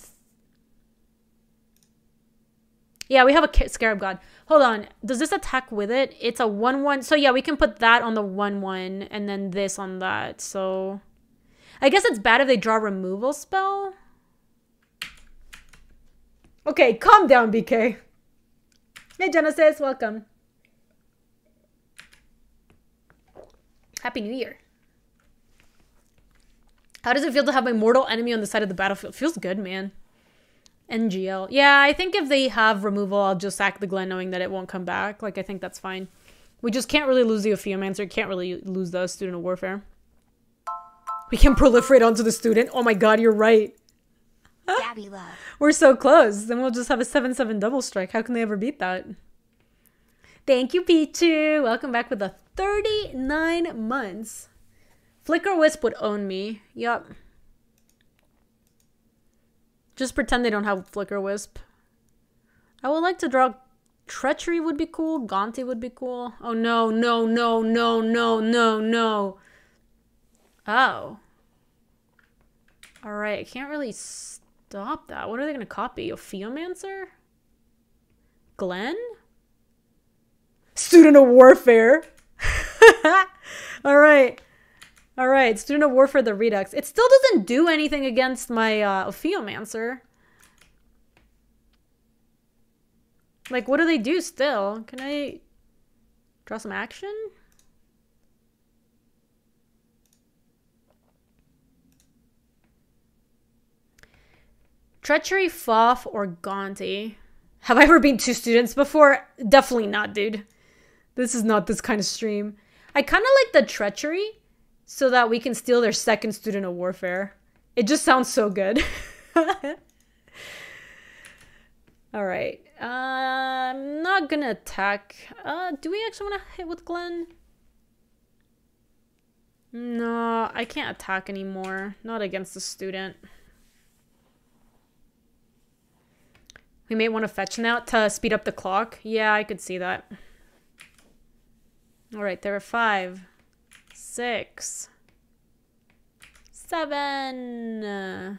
Yeah, we have a Scarab God. Hold on. Does this attack with it? It's a 1-1. So yeah, we can put that on the 1-1 and then this on that. So I guess it's bad if they draw removal spell. Okay, calm down, BK. Hey, Genesis, welcome. Happy New Year. How does it feel to have my mortal enemy on the side of the battlefield? Feels good, man. NGL. Yeah, I think if they have removal, I'll just sack the Glen knowing that it won't come back. Like, I think that's fine. We just can't really lose the Ophiomancer. Can't really lose the Student of Warfare. We can proliferate onto the student. Oh my god, you're right. Gabby love. We're so close. Then we'll just have a 7-7 double strike. How can they ever beat that? Thank you, Pichu. Welcome back with the 39 months. Flickerwisp would own me. Yup. Just pretend they don't have Flickerwisp. I would like to draw Treachery would be cool. Gonti would be cool. Oh no, no, no, no, no, no, no. Oh. Alright, I can't really stop that. What are they going to copy? Ophiomancer? Glen? Student of Warfare. Alright. Alright, Student of Warfare the Redux. It still doesn't do anything against my uh, Ophiomancer. Like, what do they do still? Can I draw some action? Treachery, Foff, or Gonti. Have I ever been two students before? Definitely not, dude. This is not this kind of stream. I kind of like the treachery so that we can steal their second student of warfare. It just sounds so good. All right. Uh, I'm not gonna attack. Uh, do we actually want to hit with Glen? No, I can't attack anymore. Not against the student. We may want to fetch now to speed up the clock. Yeah, I could see that. All right, there are five, six, seven.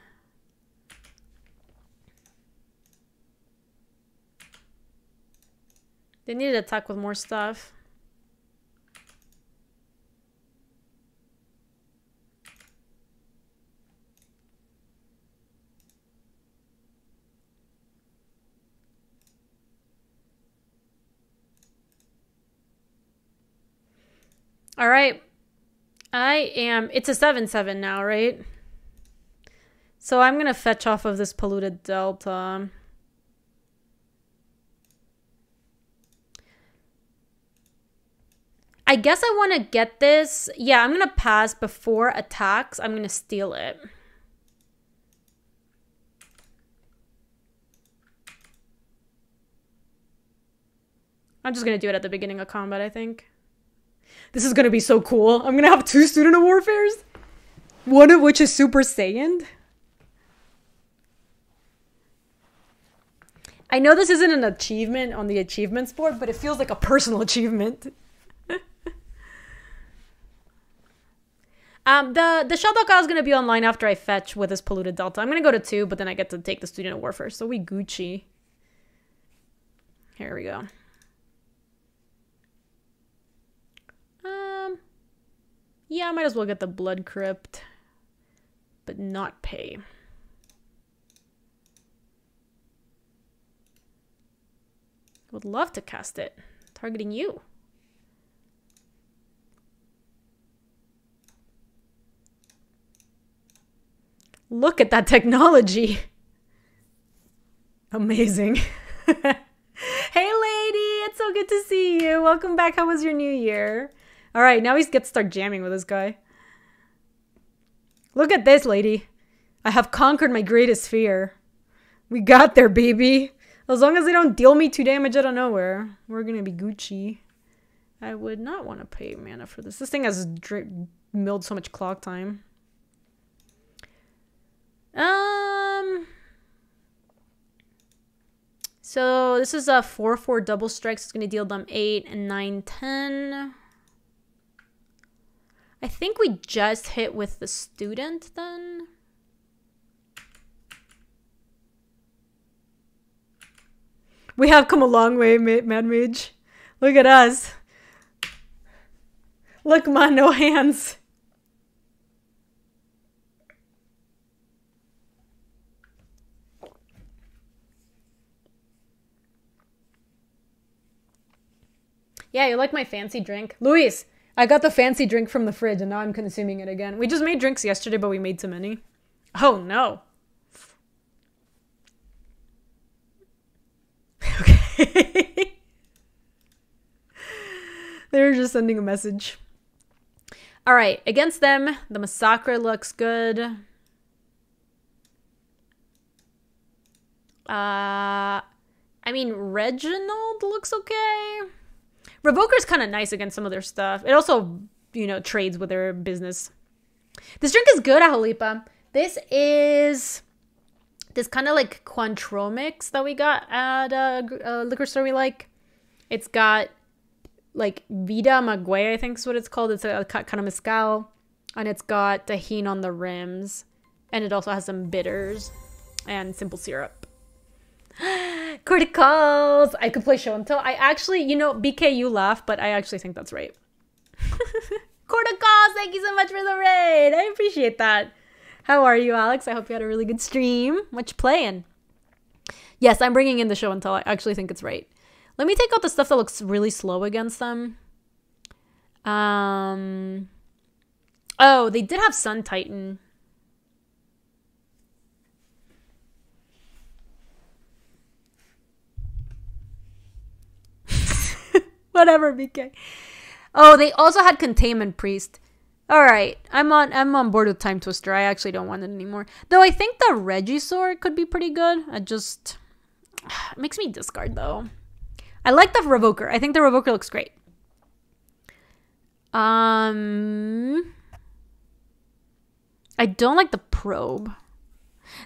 They need to attack with more stuff. All right. I am. It's a 7 7 now, right? So I'm going to fetch off of this polluted delta. I guess I want to get this. Yeah, I'm going to pass before attacks. I'm going to steal it. I'm just going to do it at the beginning of combat, I think. This is going to be so cool. I'm going to have two student of warfares. One of which is Super Saiyan. I know this isn't an achievement on the achievements board, but it feels like a personal achievement. um, the the Shelldock is gonna be online after I fetch with this polluted delta. I'm gonna go to two, but then I get to take the student of warfare. So we Gucci. Here we go. Um, yeah, I might as well get the blood crypt, but not pay. Would love to cast it. Targeting you. Look at that technology. Amazing. hey, lady. It's so good to see you. Welcome back. How was your new year? All right, now he gets to start jamming with this guy. Look at this, lady. I have conquered my greatest fear. We got there, baby. As long as they don't deal me two damage out of nowhere, we're gonna be Gucci. I would not want to pay mana for this. This thing has dri- milled so much clock time. Um. So this is a 4-4 double strikes. It's gonna deal them 8 and 9, 10. I think we just hit with the student then. We have come a long way, Mad Mage. Look at us. Look, man, no hands. Yeah, you like my fancy drink? Luis, I got the fancy drink from the fridge and now I'm consuming it again. We just made drinks yesterday, but we made too many. Oh no. Okay. They're just sending a message. All right, against them, the massacre looks good. Uh, I mean, Reginald looks okay. Revoker's kind of nice against some of their stuff. It also, you know, trades with their business. This drink is good, Aholipa. This is this kind of like Cointreau mix that we got at a, a, liquor store we like. It's got like Vida Maguey, I think is what it's called. It's a, a kind of mezcal, and it's got Tajín on the rims, and it also has some bitters and simple syrup. Criticals! I could play show and tell. I actually, you know, BK, you laugh, but I actually think that's right. Criticals! Thank you so much for the raid. I appreciate that. How are you, Alex? I hope you had a really good stream. What you playing? Yes, I'm bringing in the show until I actually think it's right. Let me take out the stuff that looks really slow against them. Um. Oh, they did have Sun Titan. Whatever, BK. Oh, they also had Containment Priest. All right, I'm on. I'm on board with Timetwister. I actually don't want it anymore. Though I think the Regisaur could be pretty good. I just it makes me discard though. I like the Revoker. I think the Revoker looks great. Um, I don't like the probe.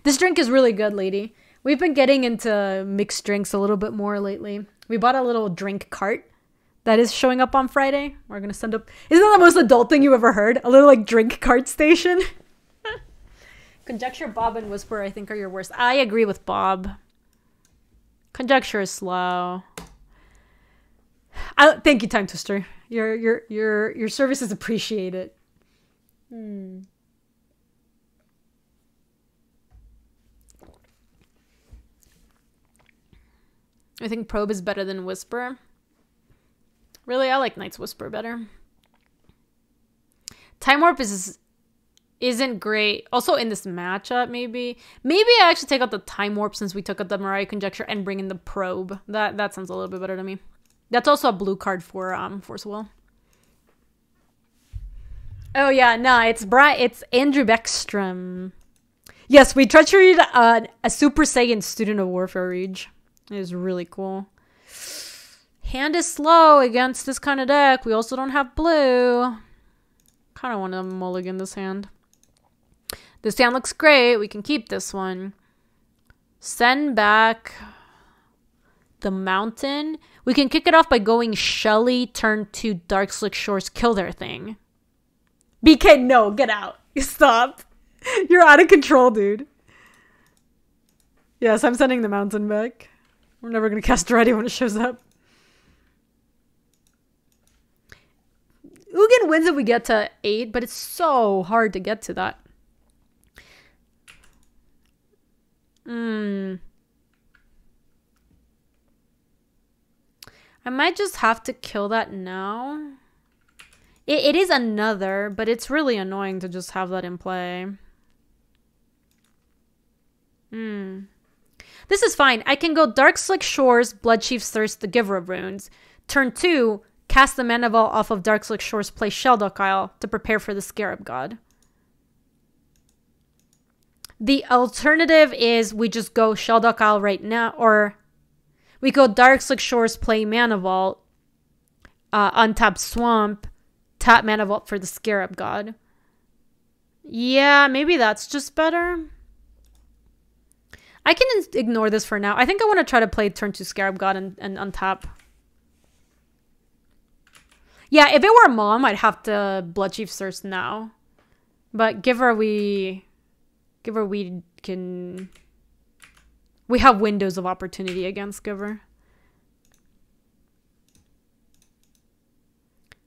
This drink is really good, lady. We've been getting into mixed drinks a little bit more lately. We bought a little drink cart that is showing up on Friday. We're gonna send up. Isn't that the most adult thing you ever heard? A little like drink cart station. Conjecture, Bob, and Whisper. I think are your worst. I agree with Bob. Conjecture is slow. I, thank you, Timetwister. Your your your your service is appreciated. Hmm. I think Probe is better than Whisper. Really, I like Night's Whisper better. Time Warp is isn't great. Also in this matchup, maybe. Maybe I actually take out the Time Warp since we took out the Mirari Conjecture and bring in the Probe. That that sounds a little bit better to me. That's also a blue card for um Force Will. Oh yeah, no, it's Brian. It's Andrew Baeckstrom. Yes, we treachered uh, a Super Saiyan student of Warfare Rage. It is really cool. Hand is slow against this kind of deck. We also don't have blue. Kind of want to mulligan this hand. This hand looks great. We can keep this one. Send back the mountain. We can kick it off by going Shelly, turn to Darkslick Shores, kill their thing. BK, no, get out. Stop. You're out of control, dude. Yes, I'm sending the mountain back. We're never gonna cast ready when it shows up. Ugin wins if we get to 8, but it's so hard to get to that. Hmm. I might just have to kill that now. It, it is another, but it's really annoying to just have that in play. Hmm. This is fine. I can go Darkslick Shores, Bloodchief's Thirst, the Giver of Runes. Turn 2, cast the Mana Vault off of Darkslick Shores, play Shelldock Isle to prepare for the Scarab God. The alternative is we just go Shelldock Isle right now, or we go Darkslick Shores, play Mana Vault, uh, untap Swamp, tap Mana for the Scarab God. Yeah, maybe that's just better. I can ignore this for now. I think I want to try to play turn to Scarab God and, and untap. Yeah, if it were mom, I'd have to Bloodchief Thirst now. But give her we give her we can we have windows of opportunity against Giver.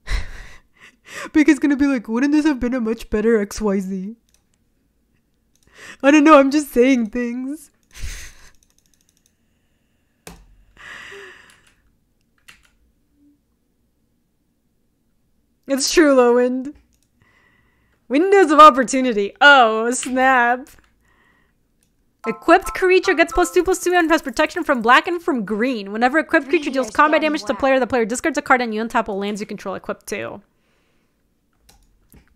Because gonna be like, wouldn't this have been a much better XYZ? I don't know, I'm just saying things. It's true, Lowwind. Windows of opportunity. Oh, snap. Equipped creature gets plus 2 plus 2 and has protection from black and from green. Whenever equipped creature deals combat damage to player, the player discards a card and you untap all lands you control equipped too.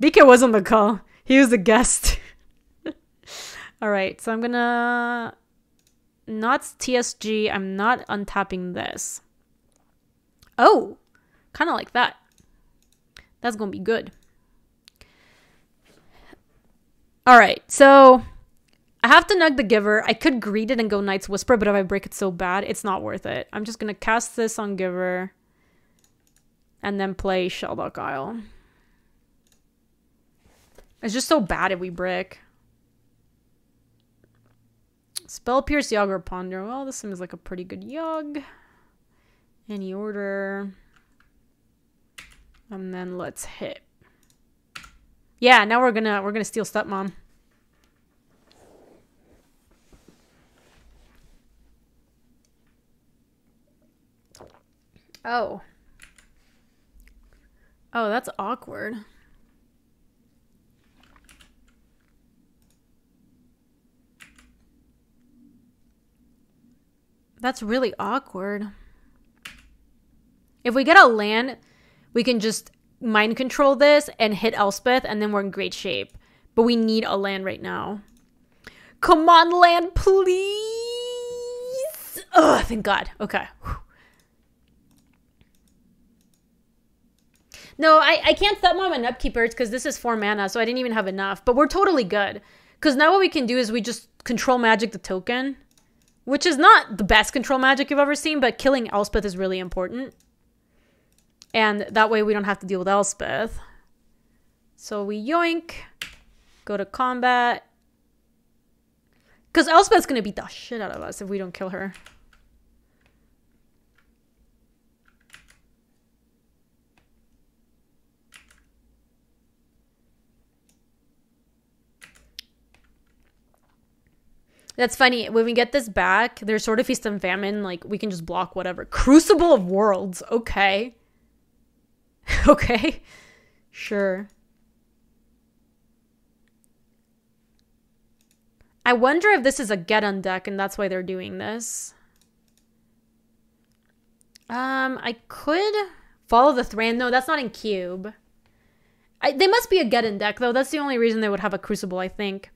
BK was on the call. He was a guest. Alright, so I'm gonna... Not TSG. I'm not untapping this. Oh! Kind of like that. That's gonna be good. Alright, so... I have to nug the giver. I could greet it and go Night's Whisper, but if I break it so bad, it's not worth it. I'm just gonna cast this on giver. And then play Shelldock Isle. It's just so bad if we brick. Spell Pierce Yogg or Ponder. Well, this seems like a pretty good Yogg. Any order. And then let's hit. Yeah, now we're gonna we're gonna steal stepmom. Oh. Oh, that's awkward. That's really awkward. If we get a land, we can just mind control this and hit Elspeth, and then we're in great shape. But we need a land right now. Come on, land, please. Oh, thank God. Okay. No, I, I can't stop my upkeepers because this is four mana, so I didn't even have enough. But we're totally good. Because now what we can do is we just control magic the token. Which is not the best control magic you've ever seen, but killing Elspeth is really important. And that way we don't have to deal with Elspeth. So we yoink, go to combat. Because Elspeth's going to beat the shit out of us if we don't kill her. That's funny. When we get this back, there's sort of feast and famine. Like we can just block whatever. Crucible of Worlds. Okay. okay. Sure. I wonder if this is a get on deck and that's why they're doing this. Um, I could follow the Thran. No, that's not in cube. I, they must be a get in deck though. That's the only reason they would have a Crucible, I think.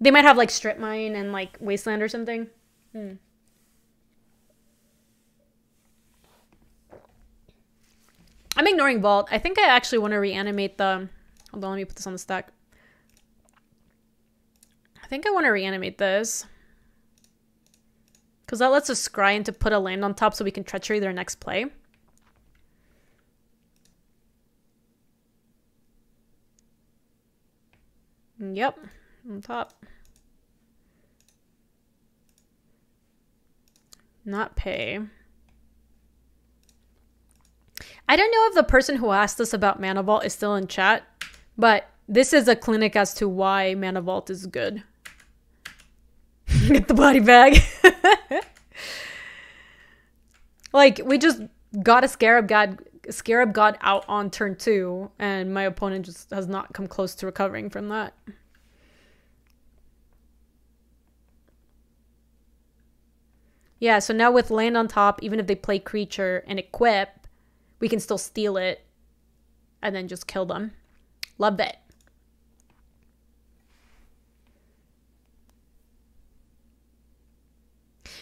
They might have like strip mine and like wasteland or something. Hmm. I'm ignoring vault. I think I actually want to reanimate the. Hold on, let me put this on the stack. I think I want to reanimate this. Because that lets us scry into put a land on top so we can treachery their next play. Mm, yep, on top. Not pay. I don't know if the person who asked us about Mana Vault is still in chat, but this is a clinic as to why Mana Vault is good. Get the body bag. like, we just got a Scarab God Scarab God out on turn two, and my opponent just has not come close to recovering from that. Yeah, so now with land on top, even if they play creature and equip, we can still steal it and then just kill them. Love it.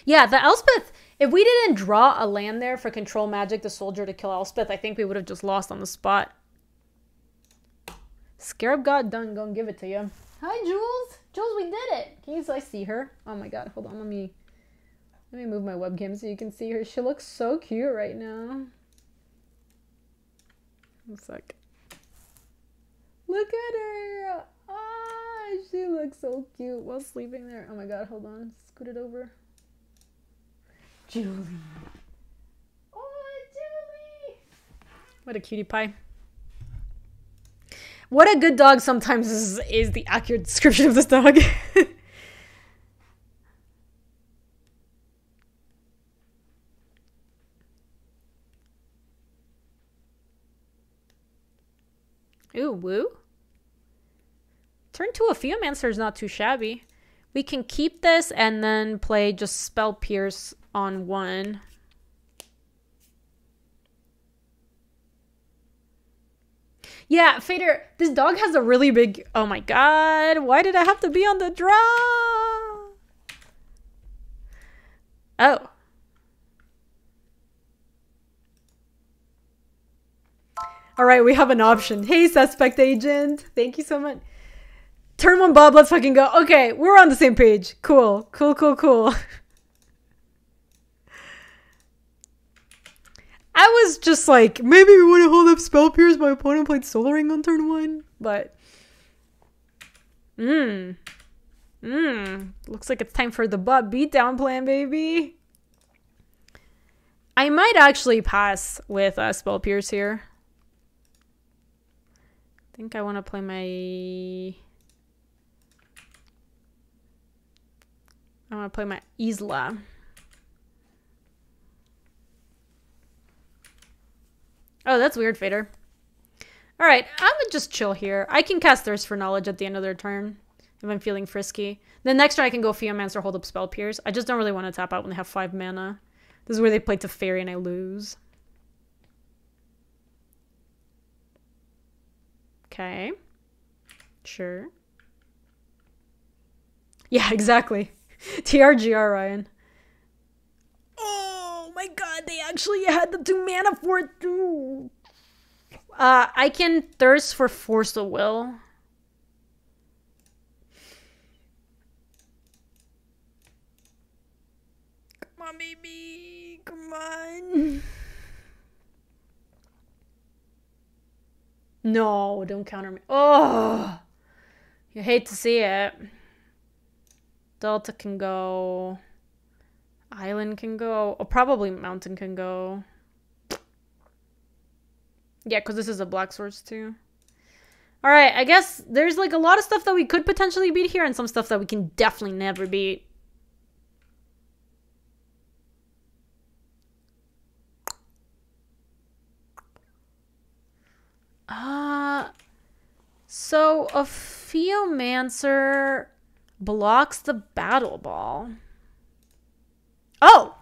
Yeah, the Elspeth, if we didn't draw a land there for control magic, the soldier to kill Elspeth, I think we would have just lost on the spot. Scarab God done, gonna give it to you. Hi, Jules. Jules, we did it. Can you I see her? Oh my god, hold on, let me let me move my webcam so you can see her. She looks so cute right now. Sec. Look at her! Ah, she looks so cute while sleeping there. Oh my god, hold on. Scoot it over. Julie. Oh, Julie! What a cutie pie. What a good dog sometimes is, is the accurate description of this dog. Ooh, woo. Turn to Ophiomancer is not too shabby. We can keep this and then play just Spell Pierce on one. Yeah, Fader, this dog has a really big... Oh my god, why did I have to be on the draw? Oh. All right, we have an option. Hey, suspect agent. Thank you so much. Turn one, Bob. Let's fucking go. Okay, we're on the same page. Cool, cool, cool, cool. I was just like, maybe we want to hold up Spell Pierce. My opponent played Sol Ring on turn one, but. Mmm. Mmm. Looks like it's time for the butt beatdown plan, baby. I might actually pass with uh, Spell Pierce here think I want to play my... I want to play my Isla. Oh, that's weird, Fader. Alright, I'm gonna just chill here. I can cast Thirst for Knowledge at the end of their turn if I'm feeling frisky. The next turn I can go Ophiomancer, hold up Spell Pierce. I just don't really want to tap out when they have 5 mana. This is where they play Teferi and I lose. Okay. Sure. Yeah, exactly. TRGR, Ryan. Oh my god, they actually had the two mana for it too. Uh, I can thirst for Force of Will. Come on, baby. Come on. No, don't counter me. Oh, you hate to see it. Delta can go. Island can go. Oh, probably Mountain can go. Yeah, because this is a black source too. All right, I guess there's like a lot of stuff that we could potentially beat here and some stuff that we can definitely never beat. Uh, so Ophiomancer blocks the battle ball. Oh!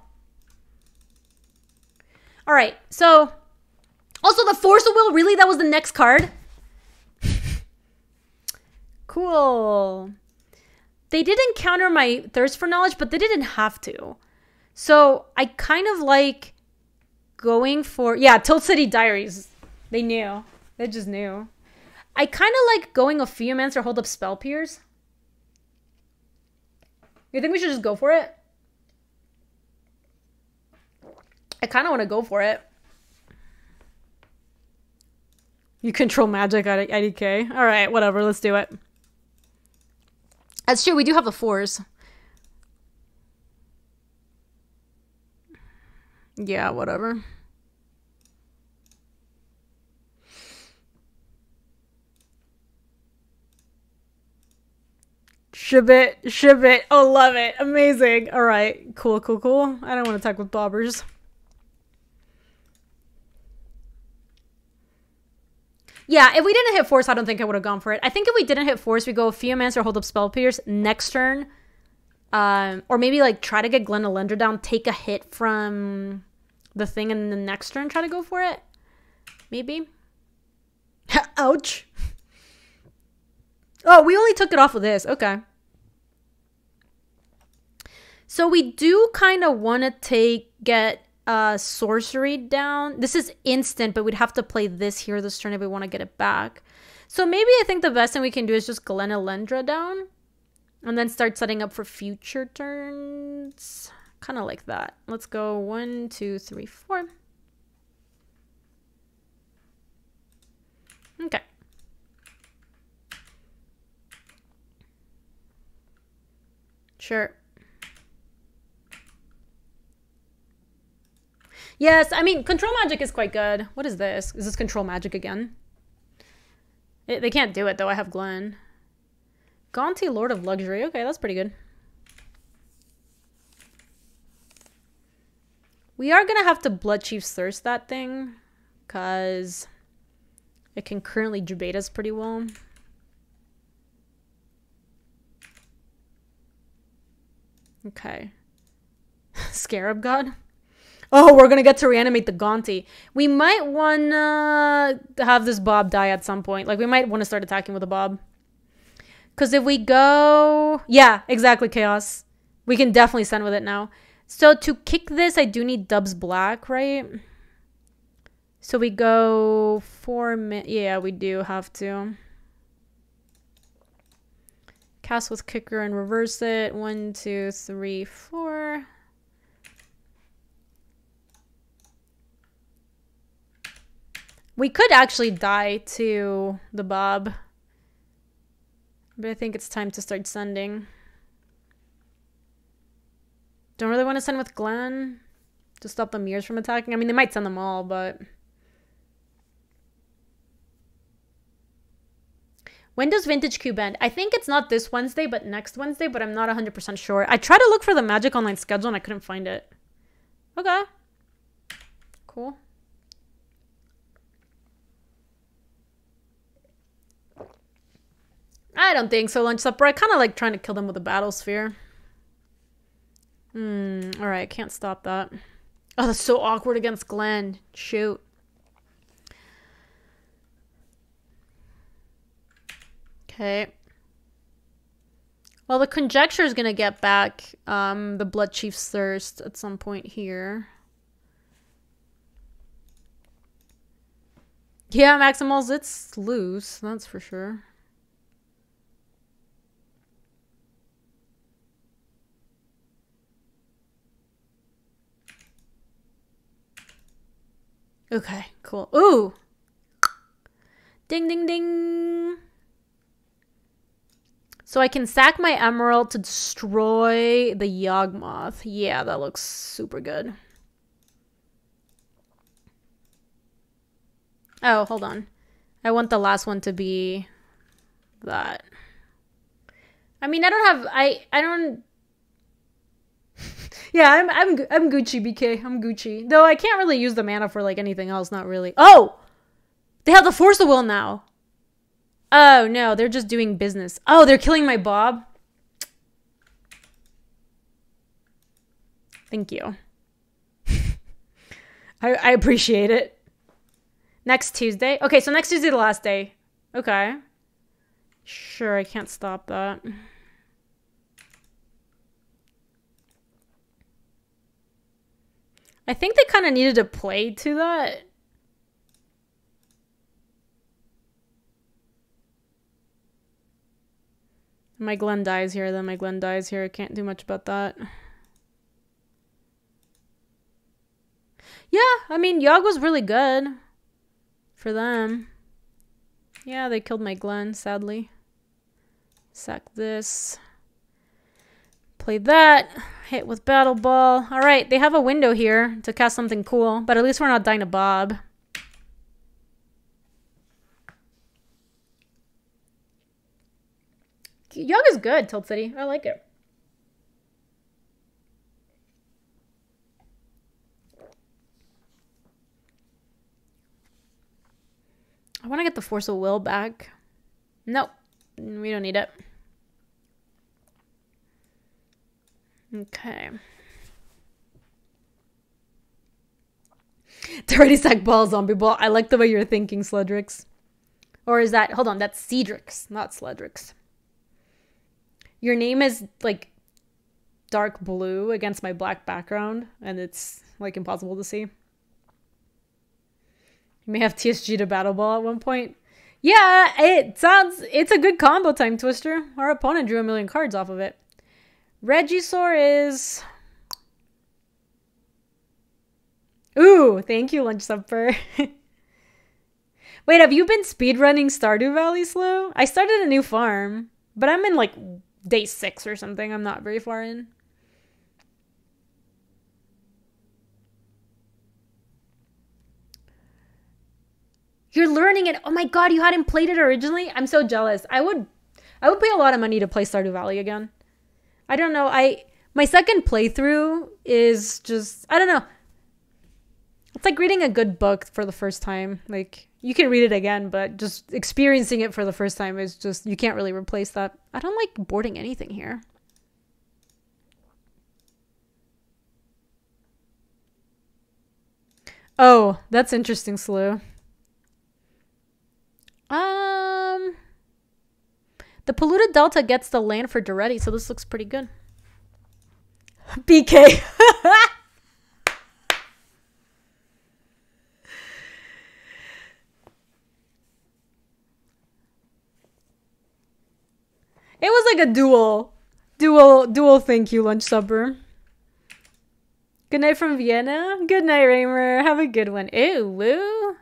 Alright, so. Also, the Force of Will, really? That was the next card? cool. They didn't counter my thirst for knowledge, but they didn't have to. So I kind of like going for. Yeah, Tilt City Diaries. They knew. They just knew. I kind of like going Ophiomancer hold up Spell Pierce. You think we should just go for it? I kind of want to go for it. You control magic at IDK. All right, whatever. Let's do it. That's true. We do have the fours. Yeah, whatever. Ship it, ship it. Oh, love it. Amazing. All right. Cool, cool, cool. I don't want to talk with bobbers. Yeah, if we didn't hit force, I don't think I would have gone for it. I think if we didn't hit force, we go Ophiomancer, hold up Spell Pierce next turn. Um, or maybe like try to get Glen Elendra down, take a hit from the thing, and the next turn try to go for it. Maybe. Ouch. Oh, we only took it off of this. Okay. So we do kind of want to take get uh sorcery down. This is instant, but we'd have to play this here this turn if we want to get it back. So maybe I think the best thing we can do is just Glen Elendra down and then start setting up for future turns. Kind of like that. Let's go one, two, three, four. Okay. Sure. Yes, I mean, control magic is quite good. What is this? Is this control magic again? It, they can't do it, though. I have Glen. Gonti, Lord of Luxury. Okay, that's pretty good. We are going to have to Bloodchief's Thirst that thing. Because it can currently debate us pretty well. Okay. Scarab God? Oh, we're gonna get to reanimate the Gonti. We might wanna have this Bob die at some point. Like, we might want to start attacking with a Bob. Because if we go... Yeah, exactly, Chaos. We can definitely send with it now. So to kick this, I do need Dubs Black, right? So we go four min... Yeah, we do have to. Cast with kicker and reverse it. One, two, three, four. We could actually die to the Bob. But I think it's time to start sending. Don't really want to send with Glen to stop the mirrors from attacking. I mean, they might send them all, but... When does Vintage Cube end? I think it's not this Wednesday, but next Wednesday, but I'm not 100% sure. I tried to look for the Magic Online schedule and I couldn't find it. Okay. Cool. I don't think so, Lunch Supper. I kind of like trying to kill them with a Battle Sphere. Hmm, alright, can't stop that. Oh, that's so awkward against Glen. Shoot. Okay. Well, the conjecture is gonna get back um, the Bloodchief's thirst at some point here. Yeah, Maximals, it's loose, that's for sure. Okay, cool. Ooh! Ding, ding, ding! So I can sack my emerald to destroy the Yawgmoth. Yeah, that looks super good. Oh, hold on. I want the last one to be that. I mean, I don't have I I don't Yeah, I'm I'm I'm Gucci BK. I'm Gucci. Though I can't really use the mana for like anything else, not really. Oh. They have the force of will now. Oh, no, they're just doing business. Oh, they're killing my Bob. Thank you. I I appreciate it. Next Tuesday? Okay, so next Tuesday, the last day. Okay. Sure, I can't stop that. I think they kind of needed to play to that. My Glen dies here, then my Glen dies here. I can't do much about that. Yeah, I mean, Yogg was really good for them. Yeah, they killed my Glen, sadly. Sack this. Play that. Hit with Battle Ball. Alright, they have a window here to cast something cool, but at least we're not dying to Bob. Yogg is good, Tilt City. I like it. I want to get the Force of Will back. Nope. We don't need it. Okay. Dirty sack ball, zombie ball. I like the way you're thinking, Sledrix. Or is that, hold on, that's Cedrix, not Sledrix. Your name is like dark blue against my black background, and it's like impossible to see. You may have TSG to Battle Ball at one point. Yeah, it sounds, it's a good combo Timetwister. Our opponent drew a million cards off of it. Regisaur is. Ooh, thank you, Lunch Supper. Wait, have you been speedrunning Stardew Valley slow? I started a new farm, but I'm in like day six or something. I'm not very far in. You're learning it. Oh my god, you hadn't played it originally? I'm so jealous. I would I would pay a lot of money to play Stardew Valley again. I don't know. I my second playthrough is just I don't know. It's like reading a good book for the first time. Like you can read it again, but just experiencing it for the first time is just you can't really replace that. I don't like boarding anything here. Oh, that's interesting, Slew. Um, the polluted delta gets the land for Daretti, so this looks pretty good. BK. It was like a dual, dual, dual. Thank you, lunch supper. Good night from Vienna. Good night, Raymer. Have a good one. Ew, woo.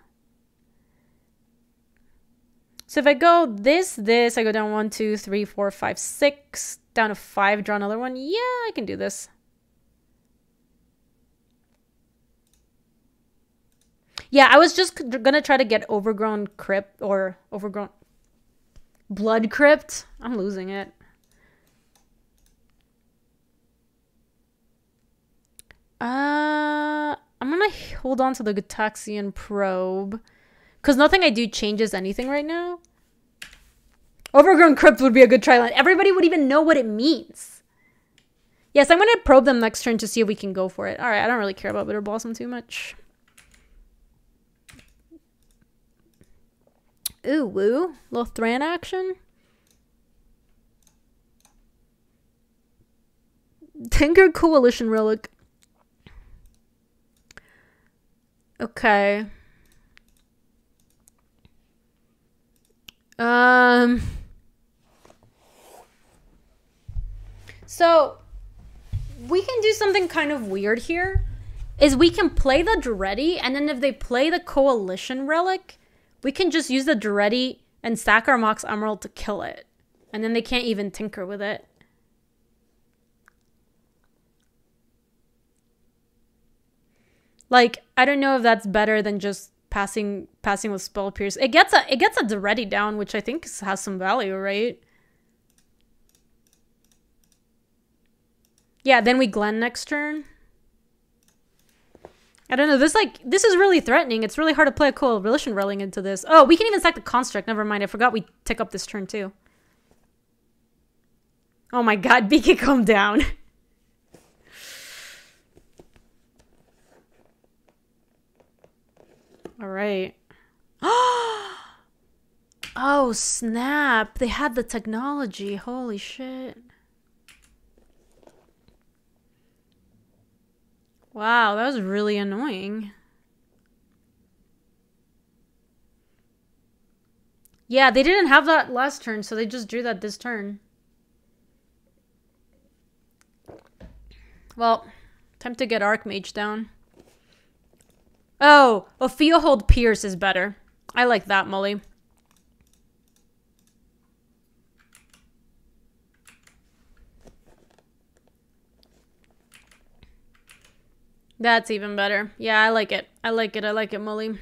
So if I go this, this, I go down one, two, three, four, five, six, down to five, draw another one. Yeah, I can do this. Yeah, I was just gonna try to get overgrown crypt or overgrown blood crypt. I'm losing it. Uh, I'm gonna hold on to the Gitaxian probe. Because nothing I do changes anything right now. Overgrown crypt would be a good try line. Everybody would even know what it means. Yes, I'm going to probe them next turn to see if we can go for it. All right, I don't really care about Bitterblossom too much. Ooh, woo. Little Thran action. Tinker Coalition Relic. Okay. Um. So, we can do something kind of weird here. Is we can play the Daretti, and then if they play the Coalition Relic, we can just use the Daretti and stack our Mox Emerald to kill it. And then they can't even tinker with it. Like, I don't know if that's better than just passing passing with spell pierce. It gets a it gets a Daretti down, which I think has some value, right? Yeah, then we Glen next turn. I don't know. This like this is really threatening. It's really hard to play a coalition relic into this. Oh, we can even sack the construct. Never mind. I forgot we tick up this turn too. Oh my god, BK calm down. All right. oh, snap. They had the technology. Holy shit. Wow, that was really annoying. Yeah, they didn't have that last turn, so they just drew that this turn. Well, time to get Archmage down. Oh, Ophia Hold Pierce is better. I like that, Molly. That's even better. Yeah, I like it. I like it. I like it, Molly.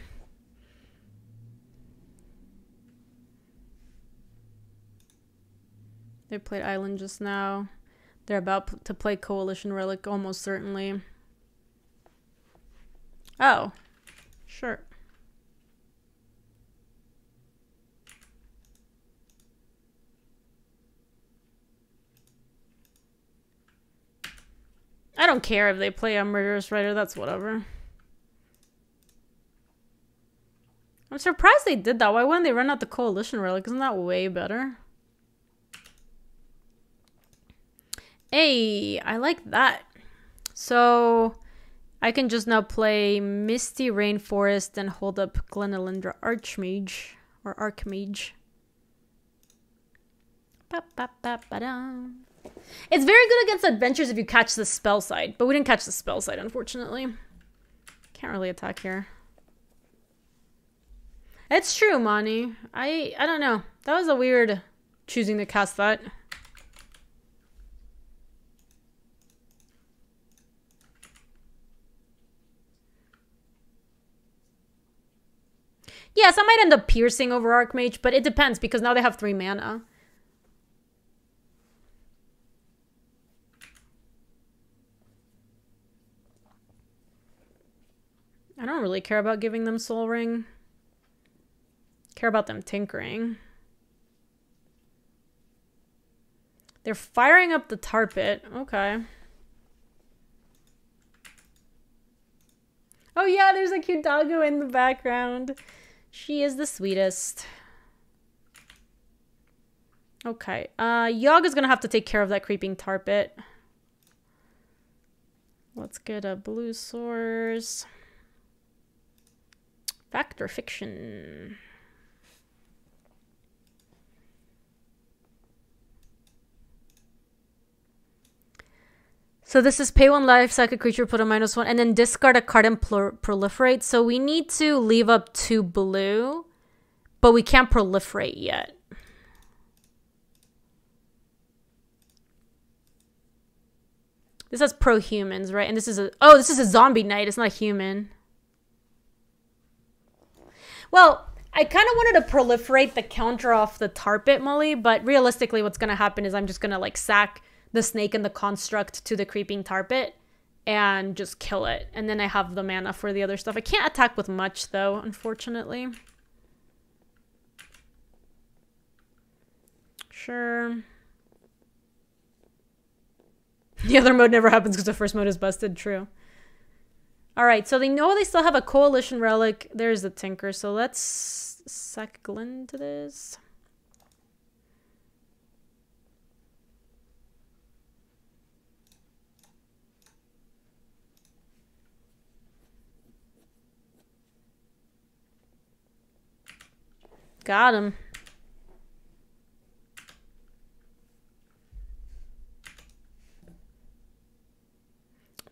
They played Island just now. They're about to play Coalition Relic, almost certainly. Oh, sure. I don't care if they play a murderous rider, that's whatever. I'm surprised they did that. Why wouldn't they run out the coalition relic? Isn't that way better? Hey, I like that. So I can just now play Misty Rainforest and hold up Glen Elendra Archmage or Archmage. Ba, ba, ba, it's very good against adventures if you catch the spell side, but we didn't catch the spell side, unfortunately. Can't really attack here. It's true, Mani. I I don't know. That was a weird choosing to cast that. Yes, I might end up piercing over Archmage, but it depends because now they have three mana. I don't really care about giving them Sol Ring. Care about them tinkering. They're firing up the tar pit. Okay. Oh yeah, there's a cute doggo in the background. She is the sweetest. Okay. Uh, Yogg is gonna have to take care of that creeping tar pit. Let's get a blue source. Fact or fiction? So this is pay one life, sack a creature, put a minus one, and then discard a card and proliferate. So we need to leave up two blue, but we can't proliferate yet. This has pro-humans, right? And this is a oh, this is a zombie knight. It's not a human. Well, I kind of wanted to proliferate the counter off the tar pit Molly, but realistically, what's going to happen is I'm just going to like sack the snake and the construct to the creeping tar pit and just kill it. And then I have the mana for the other stuff. I can't attack with much though, unfortunately. Sure. The other mode never happens because the first mode is busted. True. All right, so they know they still have a coalition relic. There's the Tinker, so let's suck Glen to this. Got him.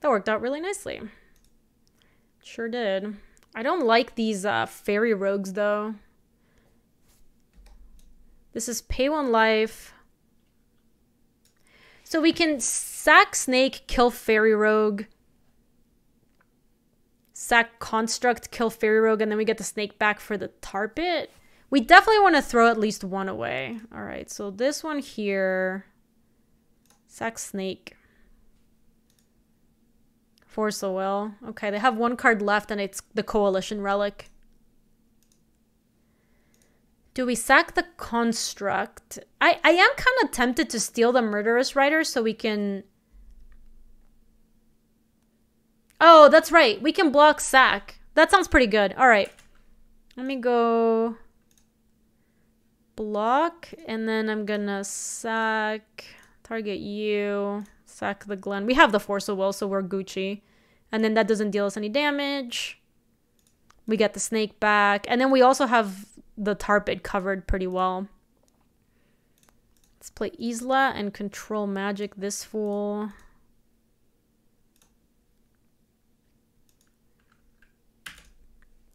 That worked out really nicely. Sure did. I don't like these uh, fairy rogues though. This is pay one life. So we can sack snake, kill fairy rogue, sack construct, kill fairy rogue, and then we get the snake back for the tar pit. We definitely want to throw at least one away. All right, so this one here, sack snake. Force a will. Okay, they have one card left and it's the coalition relic. Do we sack the construct? I, I am kind of tempted to steal the murderous rider so we can. Oh, that's right. We can block sack. That sounds pretty good. All right. Let me go block and then I'm gonna sack target you sack the Glen. We have the Force of Will, so we're Gucci. And then that doesn't deal us any damage. We get the snake back. And then we also have the tar pit covered pretty well. Let's play Isla and control magic this fool.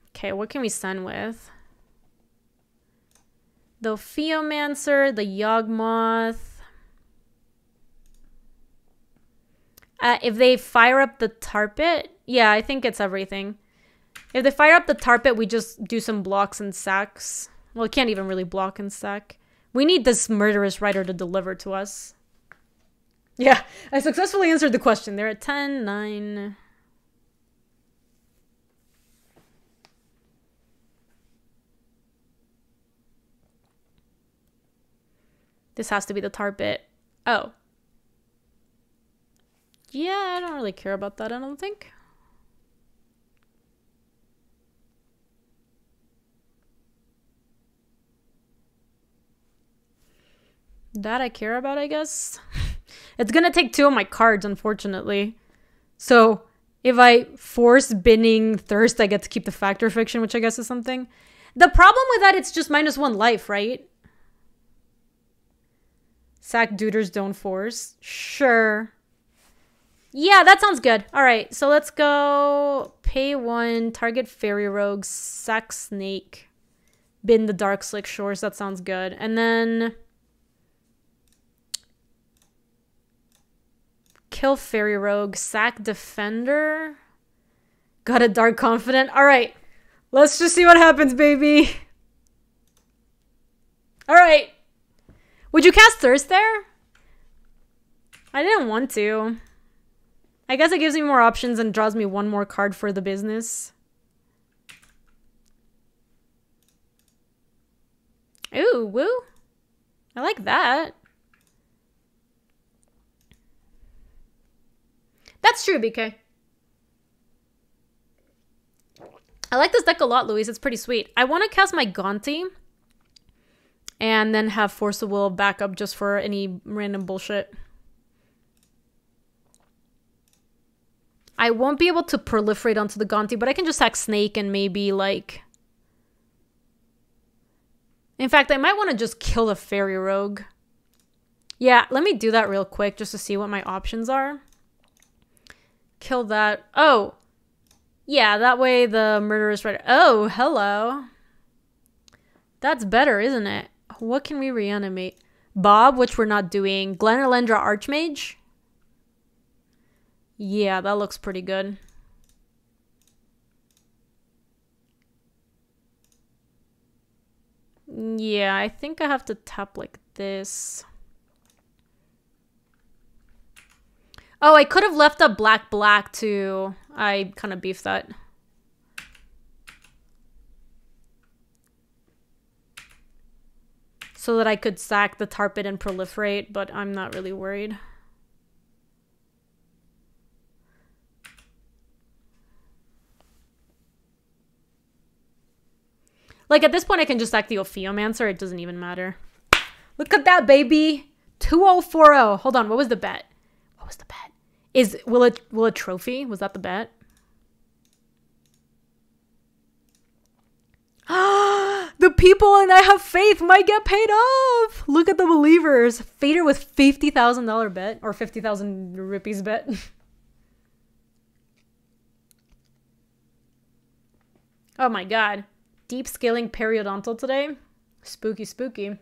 Okay, what can we send with? The Theomancer, the Yawgmoth. Uh, if they fire up the tar pit, yeah, I think it's everything. If they fire up the tar pit, we just do some blocks and sacks. Well, it can't even really block and sack. We need this murderous rider to deliver to us. Yeah, I successfully answered the question. They're at 10, 9. This has to be the tar pit. Oh. Yeah, I don't really care about that, I don't think. That I care about, I guess. it's gonna take two of my cards, unfortunately. So if I force binning thirst, I get to keep the Fact or Fiction, which I guess is something. The problem with that, it's just minus one life, right? Sack duders don't force. Sure. Yeah, that sounds good. All right, so let's go pay one, target fairy rogue, sack snake, bin the Darkslick Shores. That sounds good. And then kill fairy rogue, sack defender. Got a Dark Confidant. All right, let's just see what happens, baby. All right. Would you cast thirst there? I didn't want to. I guess it gives me more options and draws me one more card for the business. Ooh, woo. I like that. That's true, BK. I like this deck a lot, Luis. It's pretty sweet. I want to cast my Gonti and then have Force of Will backup just for any random bullshit. I won't be able to proliferate onto the Gonti, but I can just sack Snake and maybe like. In fact, I might want to just kill the Fairy Rogue. Yeah, let me do that real quick just to see what my options are. Kill that. Oh! Yeah, that way the murderous right. Oh, hello. That's better, isn't it? What can we reanimate? Bob, which we're not doing. Glen Elendra Archmage? Yeah, that looks pretty good. Yeah, I think I have to tap like this. Oh, I could have left a black black too. I kind of beefed that. So that I could sack the tar pit and proliferate, but I'm not really worried. Like at this point, I can just sack the Ophiomancer. It doesn't even matter. Look at that, baby. 2040. Hold on. What was the bet? What was the bet? Is will it will a trophy? Was that the bet? the people and I have faith might get paid off. Look at the believers. Fader with fifty thousand dollar bet or fifty thousand rupees bet. oh my god. Deep scaling periodontal today. Spooky, spooky.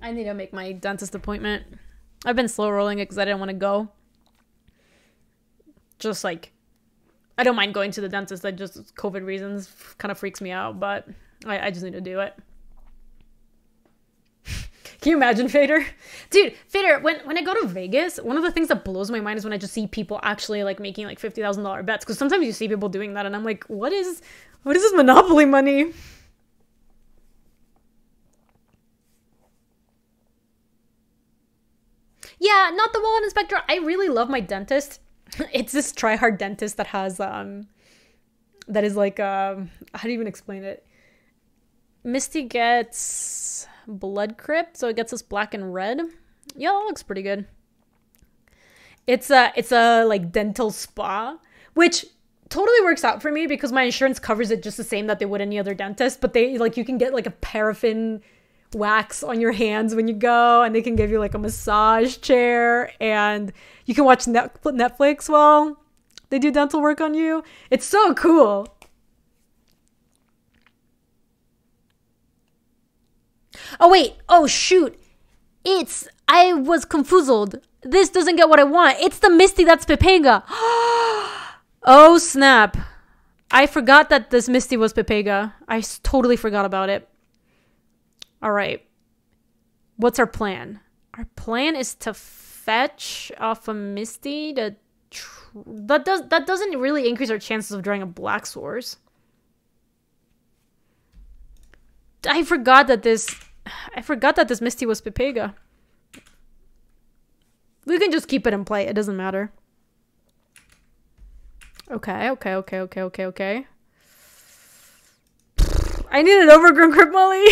I need to make my dentist appointment. I've been slow rolling it because I didn't want to go. Just like, I don't mind going to the dentist. I just COVID reasons kind of freaks me out, but I, I just need to do it. Can you imagine Fader? Dude, Fader, when, when I go to Vegas, one of the things that blows my mind is when I just see people actually like making like fifty thousand dollar bets. Because sometimes you see people doing that, and I'm like, what is what is this monopoly money? Yeah, not the wallet inspector. I really love my dentist. It's this try hard dentist that has um that is like um how do you even explain it? Misty gets blood crypt, so it gets us black and red. Yeah, that looks pretty good. It's a it's a like dental spa, which totally works out for me because my insurance covers it just the same that they would any other dentist, but they like you can get like a paraffin wax on your hands when you go and they can give you like a massage chair and you can watch Netflix while they do dental work on you. It's so cool. Oh wait, oh shoot. It's I was confused. This doesn't get what I want. It's the Misty that's Pepega. oh snap. I forgot that this Misty was Pepega. I totally forgot about it. All right. What's our plan? Our plan is to fetch off a Misty to that does that doesn't really increase our chances of drawing a black source. I forgot that this I forgot that this Misty was Pepega. We can just keep it in play. It doesn't matter. Okay, okay, okay, okay, okay, okay. I need an overgrown Crypt Molly.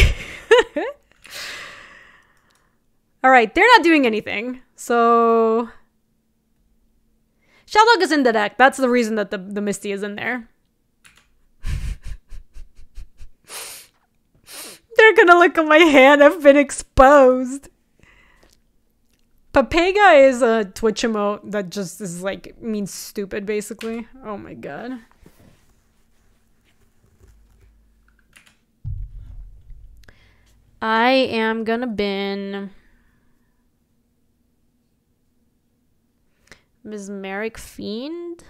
All right, they're not doing anything. So Shelldock is in the deck. That's the reason that the, the Misty is in there. They're gonna look at my hand. I've been exposed. Pepega is a Twitch emote that just is like means stupid basically. Oh my god. I am gonna bin Mesmeric Fiend.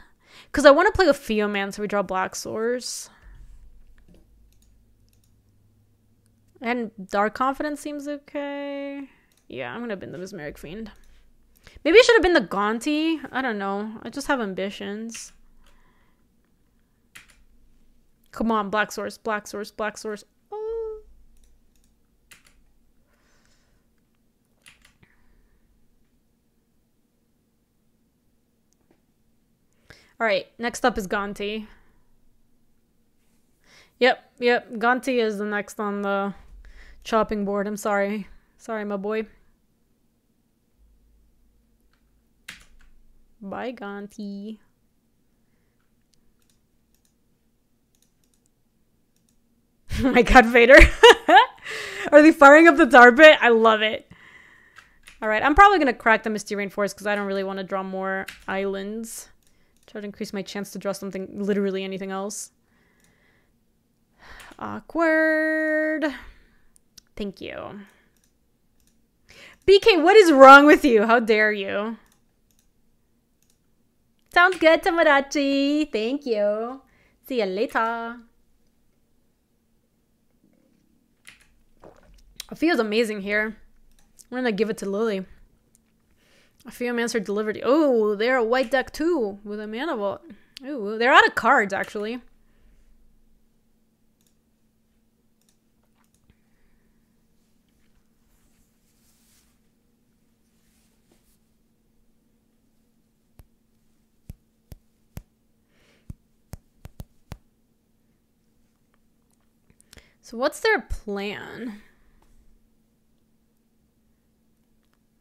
Because I want to play with Feoman so we draw Black Source. And Dark Confidant seems okay. Yeah, I'm gonna bin the Mesmeric Fiend. Maybe I should have been the Gonti. I don't know. I just have ambitions. Come on, Black Source, Black Source, Black Source. Oh. All right, next up is Gonti. Yep, yep, Gonti is the next on the chopping board. I'm sorry. Sorry, my boy. Bye, Gonti. my god, Vader. Are they firing up the tar pit? I love it. Alright, I'm probably going to crack the Misty Rainforest because I don't really want to draw more islands. Try to increase my chance to draw something, literally anything else. Awkward. Thank you. BK, what is wrong with you? How dare you? Sounds good, Tomodachi. Thank you. See you later. It feels amazing here. I'm gonna give it to Lily. A few answered delivered. Oh, they're a white deck too with a mana vault. Ooh, they're out of cards actually. So what's their plan?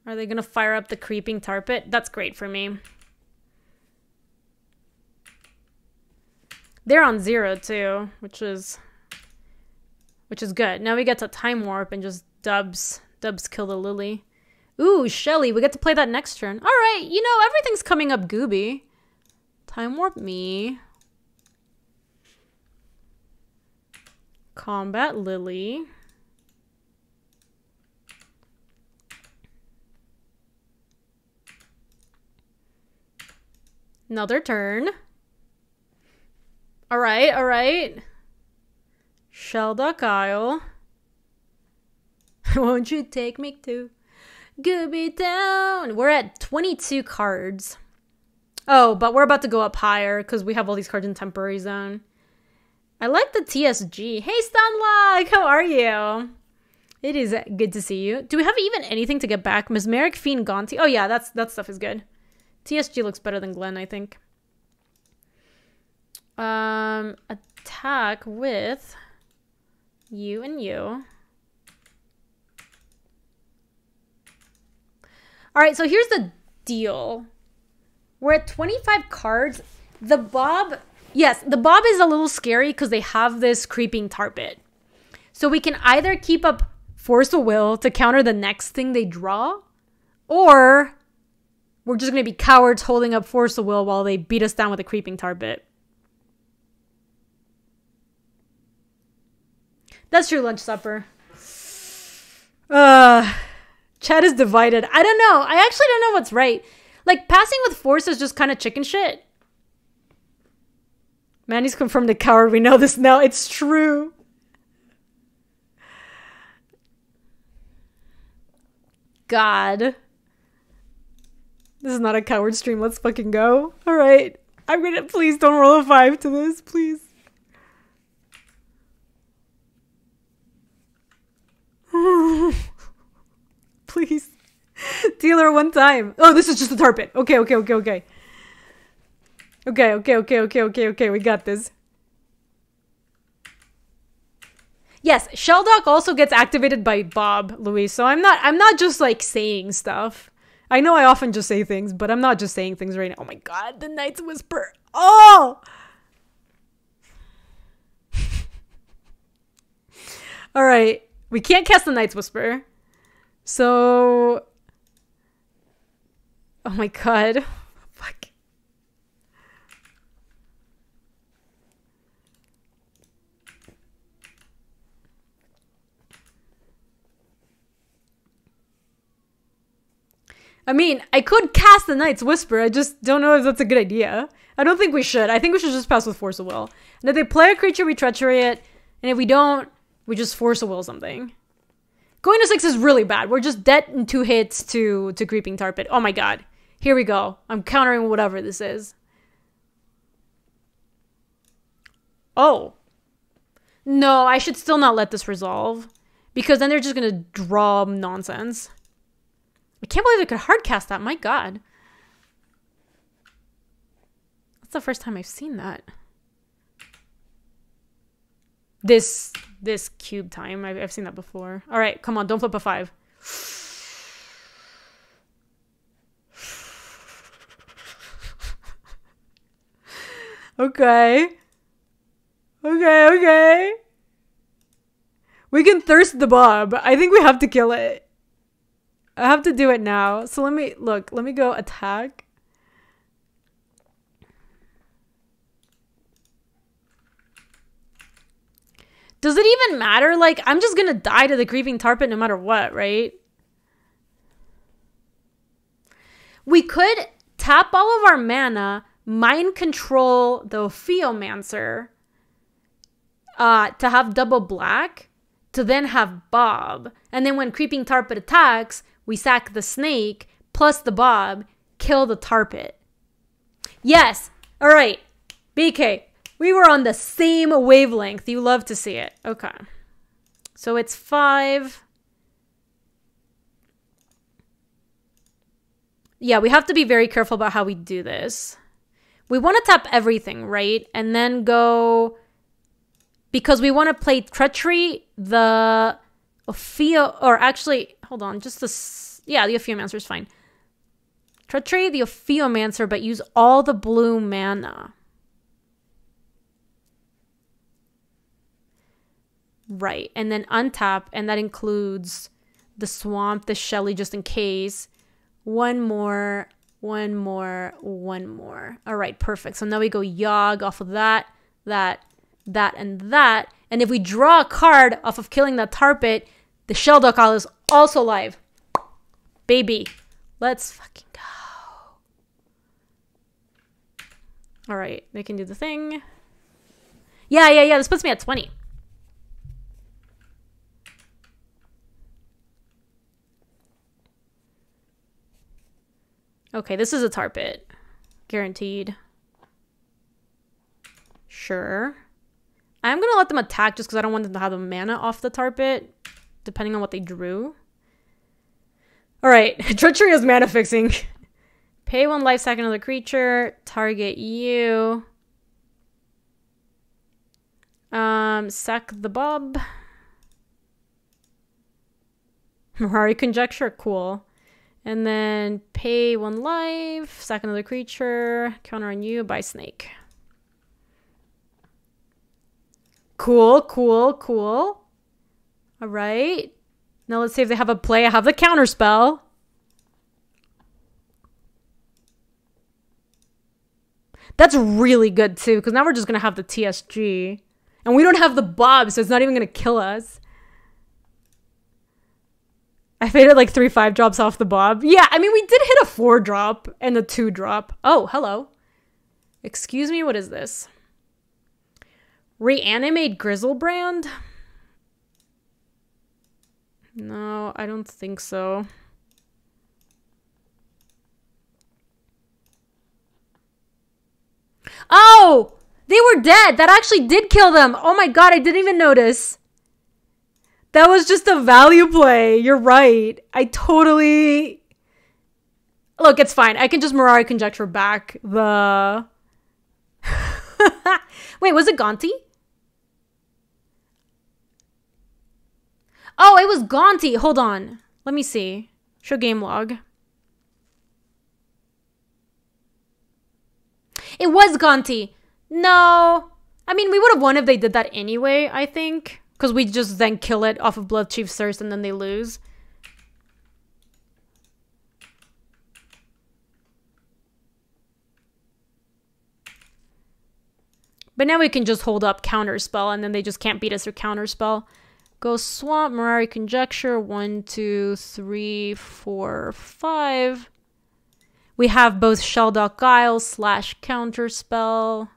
Are they gonna fire up the creeping tar pit? That's great for me. They're on zero too, which is which is good. Now we get to time warp and just dubs dubs kill the lily. Ooh, Shelly, we get to play that next turn. All right, you know everything's coming up gooby. Time warp me. Combat Lily. Another turn. All right, all right. Shelldock Isle. Won't you take me to Gooby Town? We're at 22 cards. Oh, but we're about to go up higher because we have all these cards in temporary zone. I like the TSG. Hey, Stunlock, how are you? It is good to see you. Do we have even anything to get back? Mesmeric Fiend Gonti. Oh yeah, that's that stuff is good. TSG looks better than Glen, I think. Um, attack with you and you. All right, so here's the deal. We're at 25 cards. The Bob, yes, the Bob is a little scary because they have this creeping tar pit. So we can either keep up Force of Will to counter the next thing they draw, or we're just going to be cowards holding up Force of Will while they beat us down with a creeping tar pit. That's your lunch supper. Uh, Chad is divided. I don't know. I actually don't know what's right. Like, passing with force is just kind of chicken shit. Manny's confirmed a coward. We know this now. It's true. God. This is not a coward stream. Let's fucking go. All right. I'm gonna. Please don't roll a five to this. Please. Please. Dealer one time. Oh, this is just a tar pit. Okay, okay, okay, okay. Okay, okay, okay, okay, okay, okay. We got this. Yes, Shelldock also gets activated by Bob, Luis. So I'm not I'm not just like saying stuff. I know I often just say things, but I'm not just saying things right now. Oh my god, the Night's Whisper. Oh! All right. We can't cast the Night's Whisper. So Oh my god. I mean, I could cast the Night's Whisper. I just don't know if that's a good idea. I don't think we should. I think we should just pass with Force of Will. And if they play a creature, we treachery it. And if we don't, we just Force of Will something. Going to six is really bad. We're just dead in two hits to to Creeping Tar Pit. Oh my god. Here we go. I'm countering whatever this is. Oh. No, I should still not let this resolve. Because then they're just gonna draw nonsense. I can't believe I could hardcast that. My god. That's the first time I've seen that. This this cube time. I've, I've seen that before. All right, come on, don't flip a five. okay. Okay, okay. We can thirst the bob. I think we have to kill it. I have to do it now. So let me look. Let me go attack. Does it even matter? Like, I'm just gonna die to the creeping tar pit no matter what, right? We could tap all of our mana, mind control the Ophiomancer uh, to have double black, to then have Bob. And then when creeping tar pit attacks, we sack the snake plus the Bob, kill the tar pit. Yes! Alright. BK, we were on the same wavelength. You love to see it. Okay. So it's five. Yeah, we have to be very careful about how we do this. We want to tap everything, right? And then go because we want to play treachery, the Ophio, or actually, hold on, just this. Yeah, the Ophiomancer is fine. Treachery, the Ophiomancer, but use all the blue mana. Right. And then untap, and that includes the swamp, the Shelly, just in case. One more, one more, one more. All right, perfect. So now we go Yogg off of that, that, that, and that. And if we draw a card off of killing that Tarpit, the Shelldock Isle is also live. Baby, let's fucking go. All right, they can do the thing. Yeah, yeah, yeah. This puts me at 20. Okay, this is a tar pit. Guaranteed. Sure. I'm gonna let them attack just because I don't want them to have the mana off the tar pit, depending on what they drew. Alright, Treachery is mana fixing. Pay one life, sack another creature, target you. Um, sack the Bob. Mirari Conjecture, cool. And then pay one life, sack another creature, counter on you, buy snake. Cool, cool, cool. All right. Now let's see if they have a play. I have the counter spell. That's really good too, because now we're just gonna have the TSG. And we don't have the Bob, so it's not even gonna kill us. I faded like three five drops off the Bob. Yeah, I mean we did hit a four drop and a two drop. Oh, hello. Excuse me, what is this? Reanimate Griselbrand? No, I don't think so. Oh! They were dead! That actually did kill them! Oh my god, I didn't even notice. That was just a value play. You're right. I totally. Look, it's fine. I can just Mirari conjecture back the. Wait, was it Gonti? Oh, it was Gonti. Hold on. Let me see. Show game log. It was Gonti. No. I mean, we would have won if they did that anyway, I think. Because we just then kill it off of Bloodchief Thirst and then they lose. But now we can just hold up Counterspell and then they just can't beat us through Counterspell. Go Swamp, Mirari Conjecture. One, two, three, four, five. We have both Shelldock Isle slash Counterspell.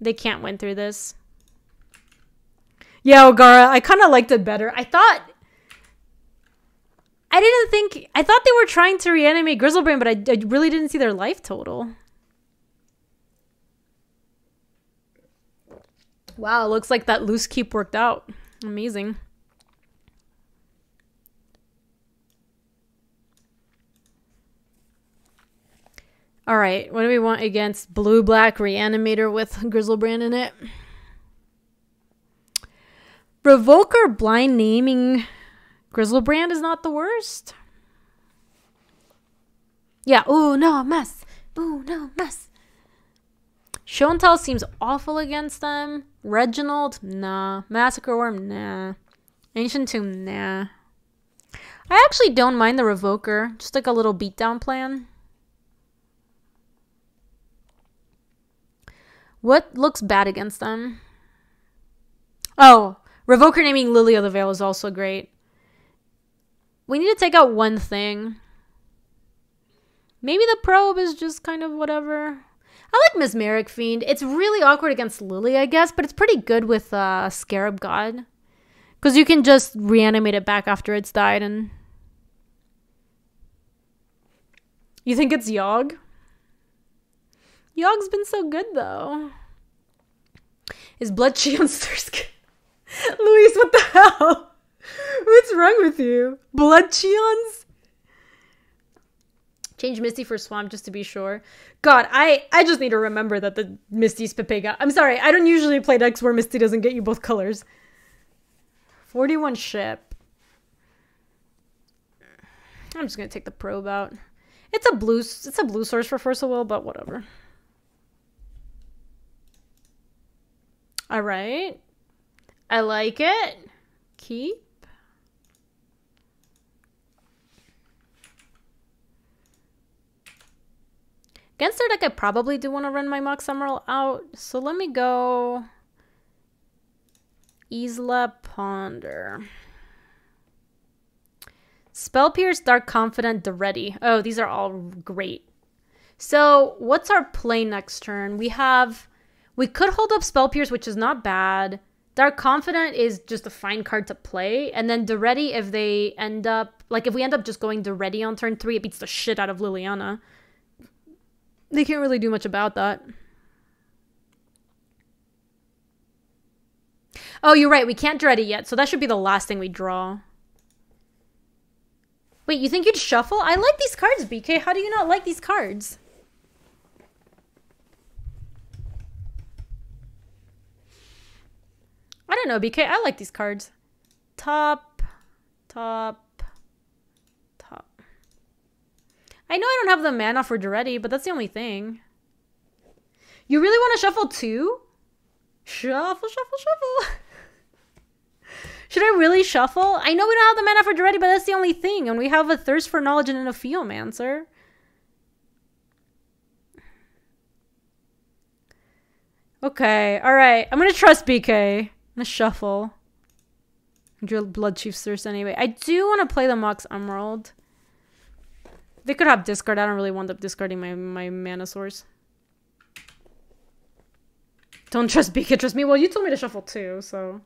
They can't win through this. Yeah, Ogara, I kind of liked it better. I thought. I didn't think. I thought they were trying to reanimate Griselbrand, but I, I really didn't see their life total. Wow, looks like that loose keep worked out. Amazing. All right, what do we want against blue black reanimator with Griselbrand in it? Revoker blind naming Griselbrand is not the worst. Yeah, ooh, no, mess. Ooh, no, mess. Show and Tell seems awful against them. Reginald, nah. Massacre Worm, nah. Ancient Tomb, nah. I actually don't mind the Revoker. Just like a little beatdown plan. What looks bad against them? Oh, Revoker naming Lily of the Veil is also great. We need to take out one thing. Maybe the probe is just kind of whatever. I like Mesmeric Fiend. It's really awkward against Lily, I guess, but it's pretty good with uh, Scarab God. Because you can just reanimate it back after it's died and. You think it's Yogg? Yogg's been so good though. Is Blood Cheon Thirsk? Luis, what the hell? What's wrong with you? Blood Cheons? Change Misty for Swamp just to be sure. God, I I just need to remember that the Misty's Pepega. I'm sorry, I don't usually play decks where Misty doesn't get you both colors. 41 ship. I'm just gonna take the probe out. It's a blue it's a blue source for First of Will, but whatever. Alright. I like it. Keep. Against their deck, I probably do want to run my Mox Emerald out. So let me go Isla Ponder. Spell Pierce, Dark Confidant, Ready. Oh, these are all great. So what's our play next turn? We have, we could hold up Spell Pierce, which is not bad. Dark Confidant is just a fine card to play. And then Ready, if they end up, like if we end up just going Ready on turn three, it beats the shit out of Liliana. They can't really do much about that. Oh, you're right. We can't dread it yet, so that should be the last thing we draw. Wait, you think you'd shuffle? I like these cards, BK. How do you not like these cards? I don't know, BK. I like these cards. Top, top. I know I don't have the mana for Daretti, but that's the only thing. You really want to shuffle too? Shuffle, shuffle, shuffle. Should I really shuffle? I know we don't have the mana for Daretti, but that's the only thing. And we have a Thirst for Knowledge and a Ophiomancer. Okay, alright. I'm gonna trust BK. I'm gonna shuffle. Drill Bloodchief's Thirst anyway. I do want to play the Mox Emerald. They could have discard. I don't really want up discarding my, my mana source. Don't trust BK, trust me. Well, you told me to shuffle too, so...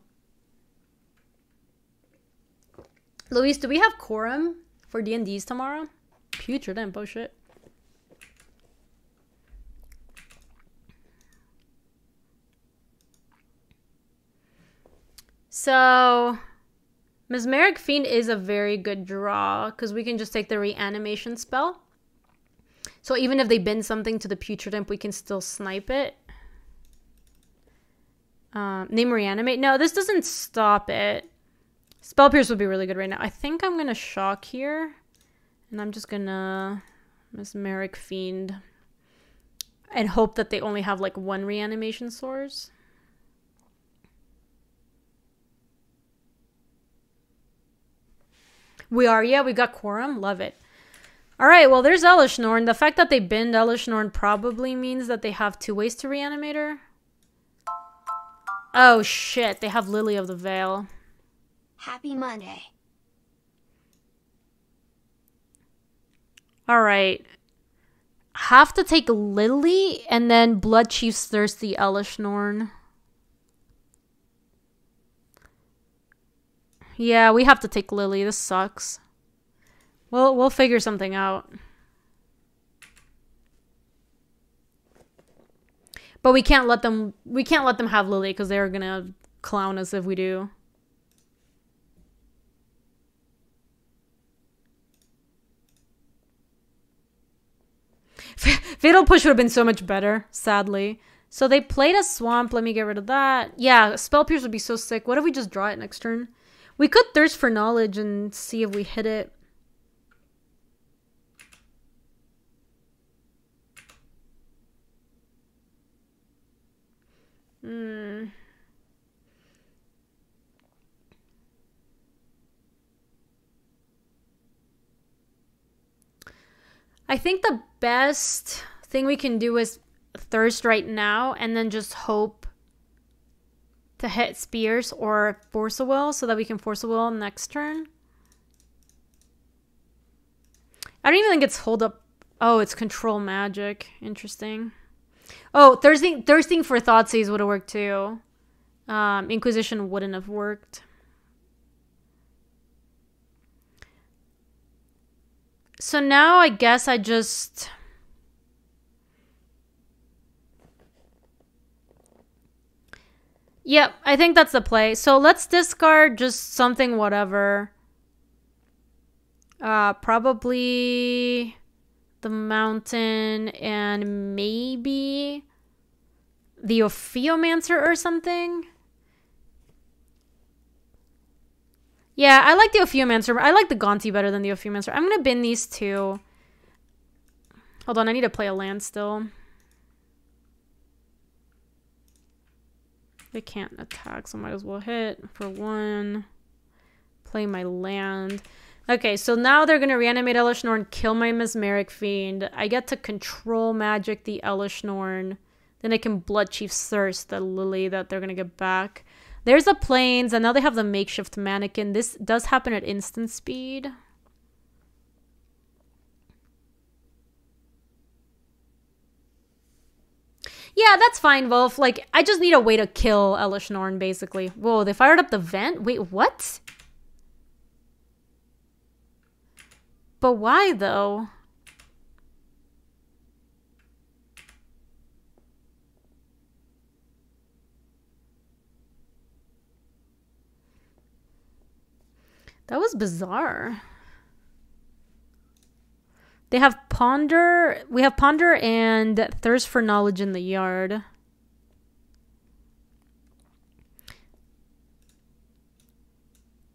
Luis, do we have quorum for D&Ds tomorrow? Putrid and bullshit. So, Mesmeric Fiend is a very good draw because we can just take the reanimation spell. So even if they bend something to the Putrid Imp, we can still snipe it. Um, name reanimate. No, this doesn't stop it. Spell Pierce would be really good right now. I think I'm going to Shock here. And I'm just going to Mesmeric Fiend. And hope that they only have like one reanimation source. We are, yeah, we got quorum. Love it. All right, well, there's Elesh Norn. The fact that they bend Elesh Norn probably means that they have two ways to reanimate her. Oh, shit. They have Lily of the Veil. Happy Monday. All right. Have to take Lily and then Bloodchief's Thirsty Elesh Yeah, we have to take Lily. This sucks. We'll we'll figure something out. But we can't let them we can't let them have Lily because they're gonna clown us if we do. Fatal Push would have been so much better, sadly. So they played a Swamp. Let me get rid of that. Yeah, Spell Pierce would be so sick. What if we just draw it next turn? We could thirst for knowledge and see if we hit it. Hmm. I think the best thing we can do is thirst right now and then just hope to hit spears or force a will so that we can force a will next turn. I don't even think it's hold up. Oh, it's control magic. Interesting. Oh, thirsting thirsting for Thoughtseize would have worked too. Um, Inquisition wouldn't have worked. So now I guess I just Yep, I think that's the play. So let's discard just something whatever. Uh, probably the mountain and maybe the Ophiomancer or something. Yeah, I like the Ophiomancer. I like the Gonti better than the Ophiomancer. I'm going to bin these two. Hold on, I need to play a land still. They can't attack, so might as well hit for one. Play my land. Okay, so now they're gonna reanimate Elesh Norn, kill my Mesmeric Fiend. I get to control magic the Elesh Norn. Then I can Bloodchief Thirst, the Lily that they're gonna get back. There's the Plains, and now they have the makeshift mannequin. This does happen at instant speed. Yeah, that's fine, Wolf. Like, I just need a way to kill Elesh Norn, basically. Whoa, they fired up the vent? Wait, what? But why, though? That was bizarre. They have ponder. We have ponder and thirst for knowledge in the yard.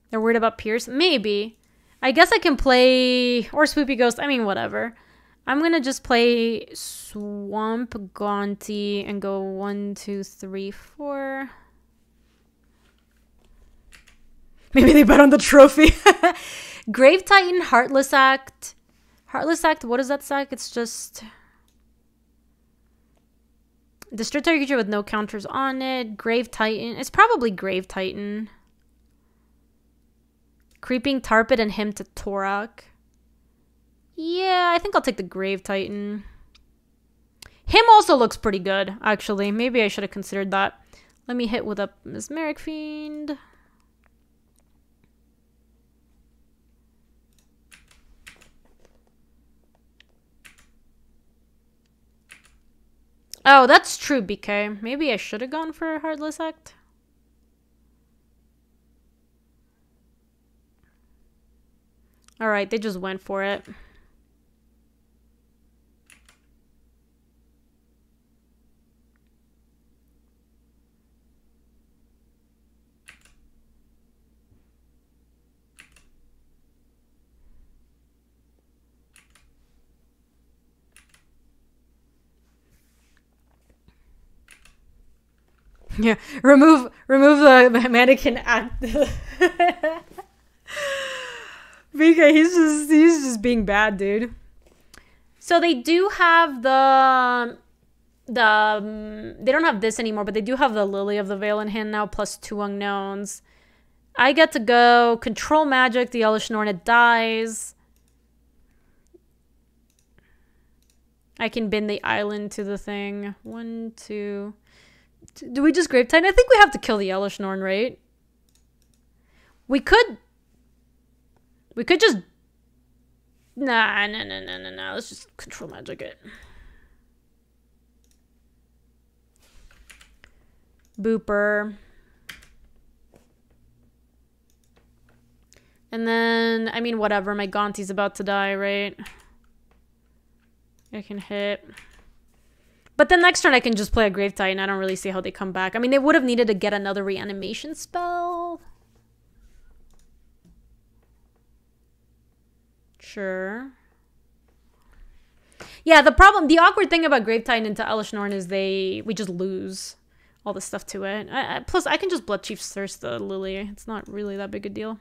They're worried about Pierce? Maybe. I guess I can play or Swoopy Ghost. I mean, whatever. I'm gonna just play Swamp Gonti and go one, two, three, four. Maybe they bet on the trophy. Grave Titan, Heartless Act. Heartless Act, what is that sack? It's just. Target creature with no counters on it. Grave Titan. It's probably Grave Titan. Creeping Tarpit and Hymn to Tourach. Yeah, I think I'll take the Grave Titan. Hymn also looks pretty good, actually. Maybe I should have considered that. Let me hit with a Mesmeric Fiend. Oh, that's true, BK. Maybe I should have gone for a Heartless Act. Alright, they just went for it. Yeah, remove remove the mannequin at the BK, he's just he's just being bad, dude. So they do have the the um, they don't have this anymore, but they do have the Lily of the Veil in hand now, plus two unknowns. I get to go control magic. The Elesh Norn it dies. I can bend the island to the thing. One, two. Do we just Grave Titan? I think we have to kill the Elesh Norn, right? We could we could just. Nah, nah, nah, nah, nah, nah. Let's just control magic it. Booper. And then, I mean, whatever. My Gonti's about to die, right? I can hit. But the next turn, I can just play a Grave Titan. I don't really see how they come back. I mean, they would have needed to get another reanimation spell. Sure. Yeah, the problem, the awkward thing about Grave Titan into Elesh Norn is they, we just lose all the stuff to it. I, I, plus, I can just Bloodchief Thirst the Lily. It's not really that big a deal.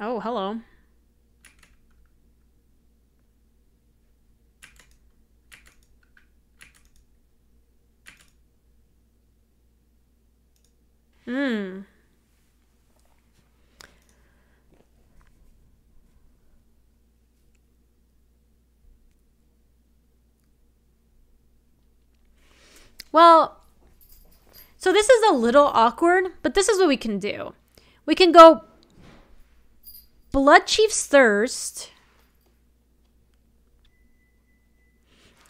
Oh, hello. Hmm. Well, so this is a little awkward, but this is what we can do. We can go Bloodchief's Thirst.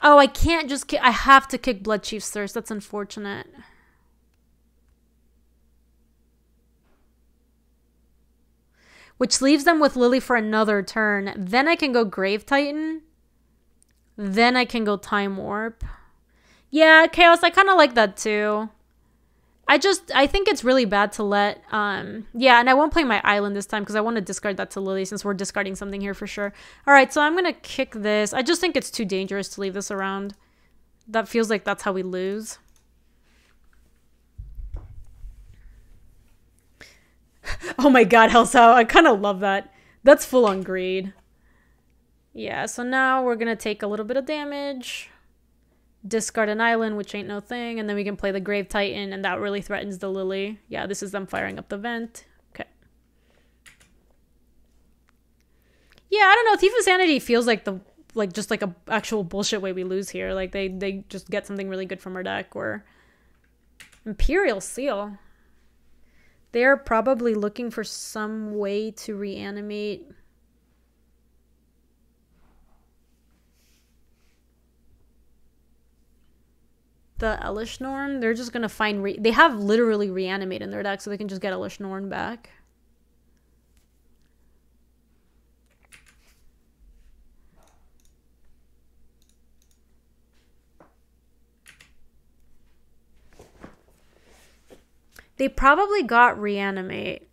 Oh, I can't just kick. I have to kick Bloodchief's Thirst. That's unfortunate. Which leaves them with Lily for another turn. Then I can go Grave Titan. Then I can go Time Warp. Yeah, Chaos, I kind of like that too. I just I think it's really bad to let um yeah, and I won't play my island this time because I want to discard that to Lily since we're discarding something here for sure. All right, so I'm gonna kick this. I just think it's too dangerous to leave this around. That feels like that's how we lose. oh my god, Hellsau, I kind of love that. That's full on greed. Yeah, so now we're gonna take a little bit of damage discard an island, which ain't no thing, and then we can play the Grave Titan, and that really threatens the Lily. Yeah, this is them firing up the vent. Okay. Yeah, I don't know. Thief of Sanity feels like the like just like a actual bullshit way we lose here. Like they they just get something really good from our deck or Imperial Seal. They're probably looking for some way to reanimate the Elesh Norn, they're just gonna find they have literally reanimate in their deck, so they can just get Elesh Norn back. They probably got reanimate.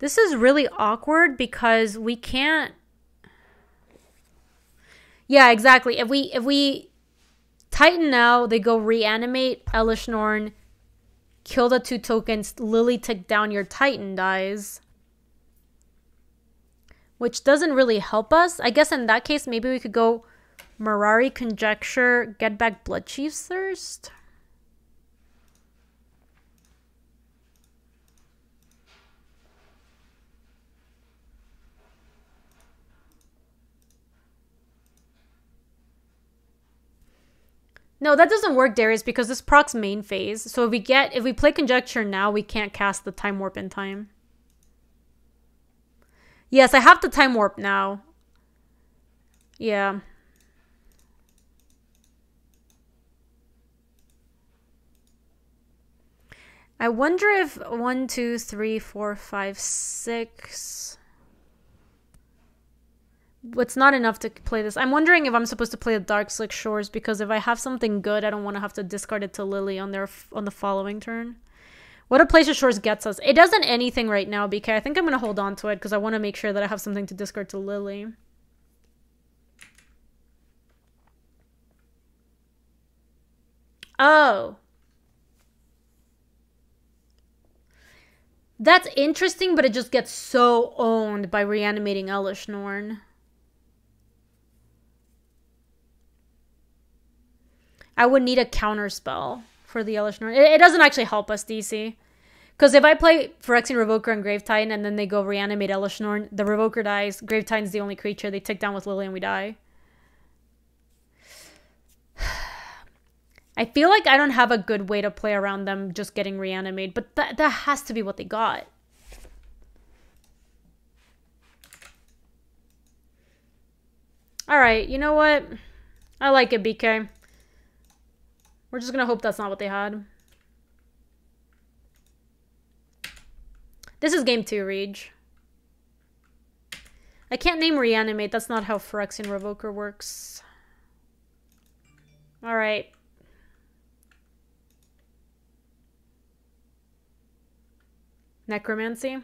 This is really awkward because we can't Yeah, exactly. If we if we Titan now, they go reanimate Elesh Norn, kill the two tokens, Lily take down your Titan dies. Which doesn't really help us. I guess in that case maybe we could go Mirari Conjecture, get back Bloodchief's Thirst. No, that doesn't work, Darius, because this procs main phase. So if we get if we play conjecture now, we can't cast the time warp in time. Yes, I have the time warp now. Yeah. I wonder if one, two, three, four, five, six it's not enough to play this. I'm wondering if I'm supposed to play the Darkslick Shores because if I have something good, I don't want to have to discard it to Lily on their on the following turn. What a Place of Shores gets us. It doesn't anything right now, BK. I think I'm going to hold on to it because I want to make sure that I have something to discard to Lily. Oh. That's interesting, but it just gets so owned by reanimating Elesh Norn. I would need a counter spell for the Elesh Norn. It, it, doesn't actually help us, DC. Because if I play Phyrexian Revoker and Grave Titan and then they go reanimate Elesh Norn, the Revoker dies, Grave Titan's the only creature, they take down with Lily and we die. I feel like I don't have a good way to play around them just getting reanimated, but that, that has to be what they got. Alright, you know what? I like it, BK. We're just gonna hope that's not what they had. This is game two, Rage. I can't name Reanimate. That's not how Phyrexian Revoker works. Alright. Necromancy.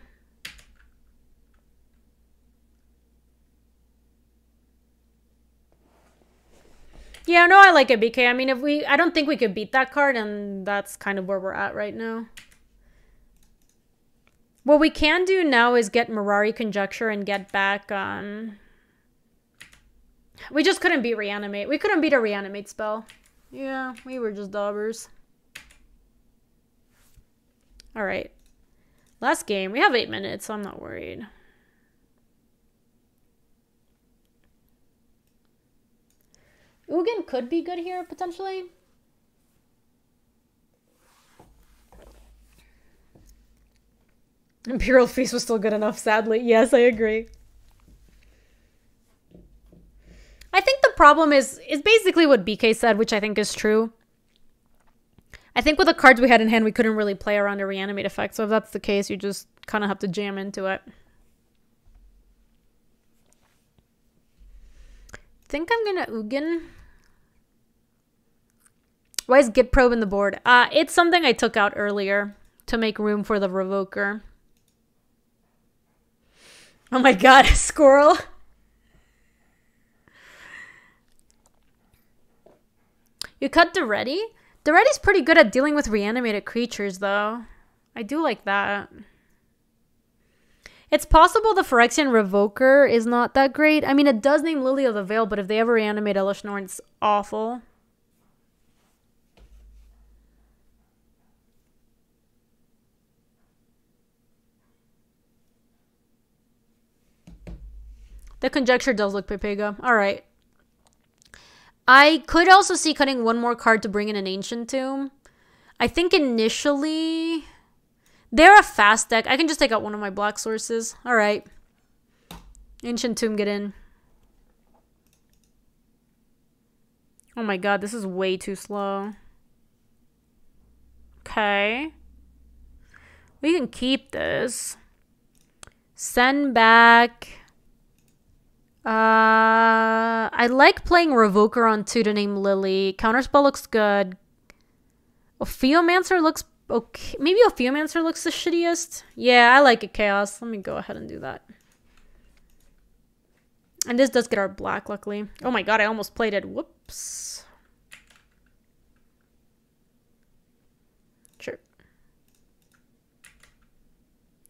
Yeah, no, I like it, BK. I mean, if we, I don't think we could beat that card, and that's kind of where we're at right now. What we can do now is get Mirari Conjecture and get back, um... We just couldn't beat Reanimate. We couldn't beat a Reanimate spell. Yeah, we were just daubers. Alright. Last game. We have eight minutes, so I'm not worried. Ugin could be good here, potentially. Imperial Feast was still good enough, sadly. Yes, I agree. I think the problem is is basically what BK said, which I think is true. I think with the cards we had in hand, we couldn't really play around a reanimate effect. So if that's the case, you just kind of have to jam into it. I think I'm gonna Ugin. Why is Git Probe in the board? Uh, it's something I took out earlier to make room for the Revoker. Oh my god, a squirrel. You cut Daretti? Daretti's pretty good at dealing with reanimated creatures, though. I do like that. It's possible the Phyrexian Revoker is not that great. I mean, it does name Lily of the Veil, but if they ever reanimate Elesh Norn, it's awful. The conjecture does look Pepega. Alright. I could also see cutting one more card to bring in an Ancient Tomb. I think initially they're a fast deck. I can just take out one of my black sources. All right. Ancient Tomb, get in. Oh my god, this is way too slow. Okay. We can keep this. Send back. Uh, I like playing Revoker on to name Lily. Counterspell looks good. Ophiomancer looks okay. Maybe Ophiomancer looks the shittiest. Yeah, I like it, Chaos. Let me go ahead and do that. And this does get our black, luckily. Oh my god, I almost played it. Whoops. Sure.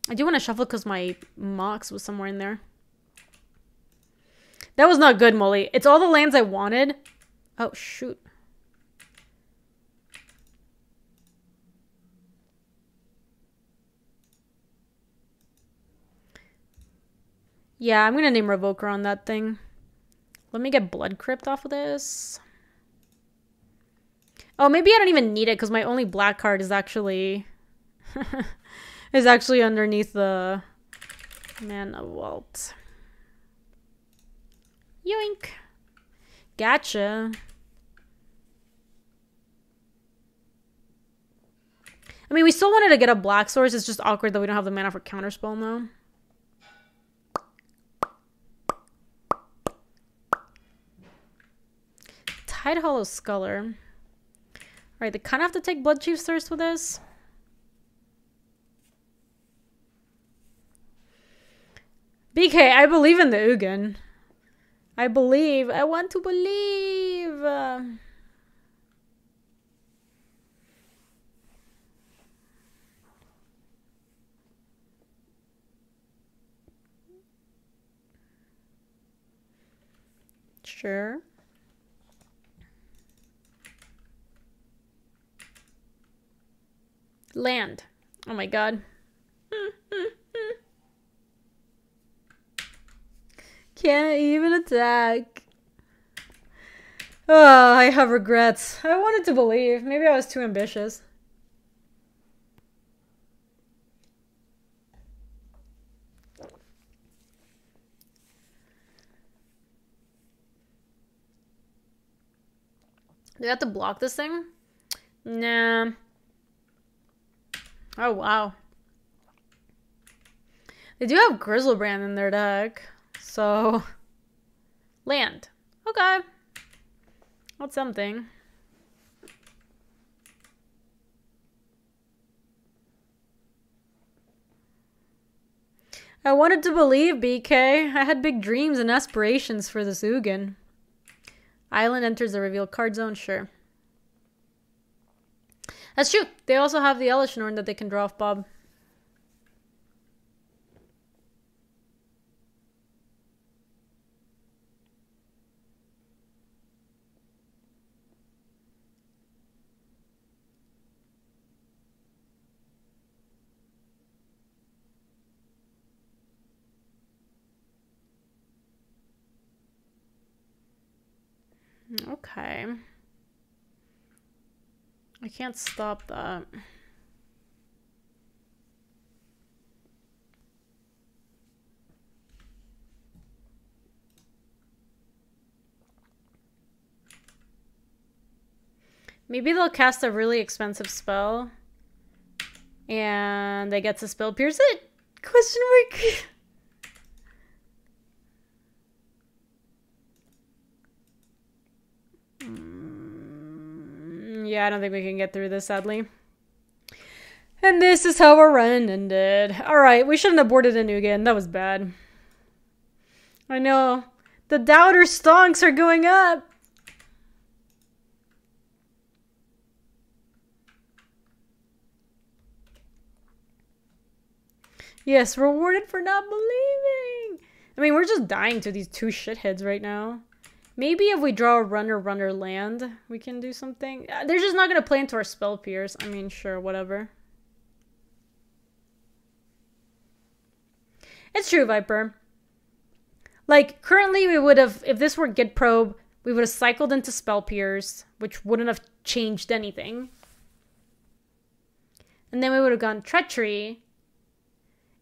I do want to shuffle because my Mox was somewhere in there. That was not good, Molly. It's all the lands I wanted. Oh, shoot. Yeah, I'm gonna name Revoker on that thing. Let me get Blood Crypt off of this. Oh, maybe I don't even need it because my only black card is actually is actually underneath the Mana Vault. Yoink. Gotcha. I mean, we still wanted to get a black source. It's just awkward that we don't have the mana for counterspell now. Tidehollow Sculler. Alright, they kind of have to take Bloodchief's Thirst with this. BK, I believe in the Ugin. I believe. I want to believe. Sure. Land. Oh my god. Can't even attack. Oh, I have regrets. I wanted to believe. Maybe I was too ambitious. Do I have to block this thing? Nah. Oh, wow. They do have Griselbrand in their deck. So, land. Okay. That's something. I wanted to believe, BK. I had big dreams and aspirations for this Ugin. Island enters the revealed card zone, sure. That's true. They also have the Elesh Norn that they can draw off Bob. Okay. I can't stop that. Maybe they'll cast a really expensive spell. And they get to spell pierce it? Question mark. Mm, yeah, I don't think we can get through this, sadly. And this is how our run ended. Alright, we shouldn't have boarded a new again. That was bad. I know. The doubter stonks are going up. Yes, rewarded for not believing. I mean, we're just dying to these two shitheads right now. Maybe if we draw a runner, runner, land, we can do something. Uh, they're just not going to play into our spell pierce. I mean, sure, whatever. It's true, Viper. Like, currently we would have, if this were Git Probe, we would have cycled into Spell Pierce, which wouldn't have changed anything. And then we would have gone Treachery.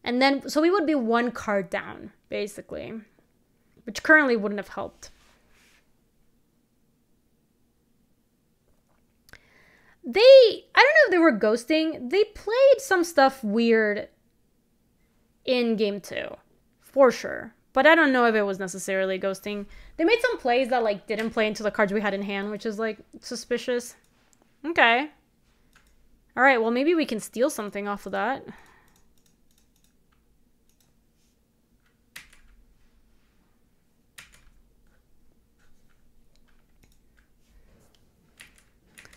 And then, so we would be one card down, basically. Which currently wouldn't have helped. They, I don't know if they were ghosting. They played some stuff weird in game two, for sure. But I don't know if it was necessarily ghosting. They made some plays that like didn't play into the cards we had in hand, which is like suspicious. Okay. All right, well maybe we can steal something off of that.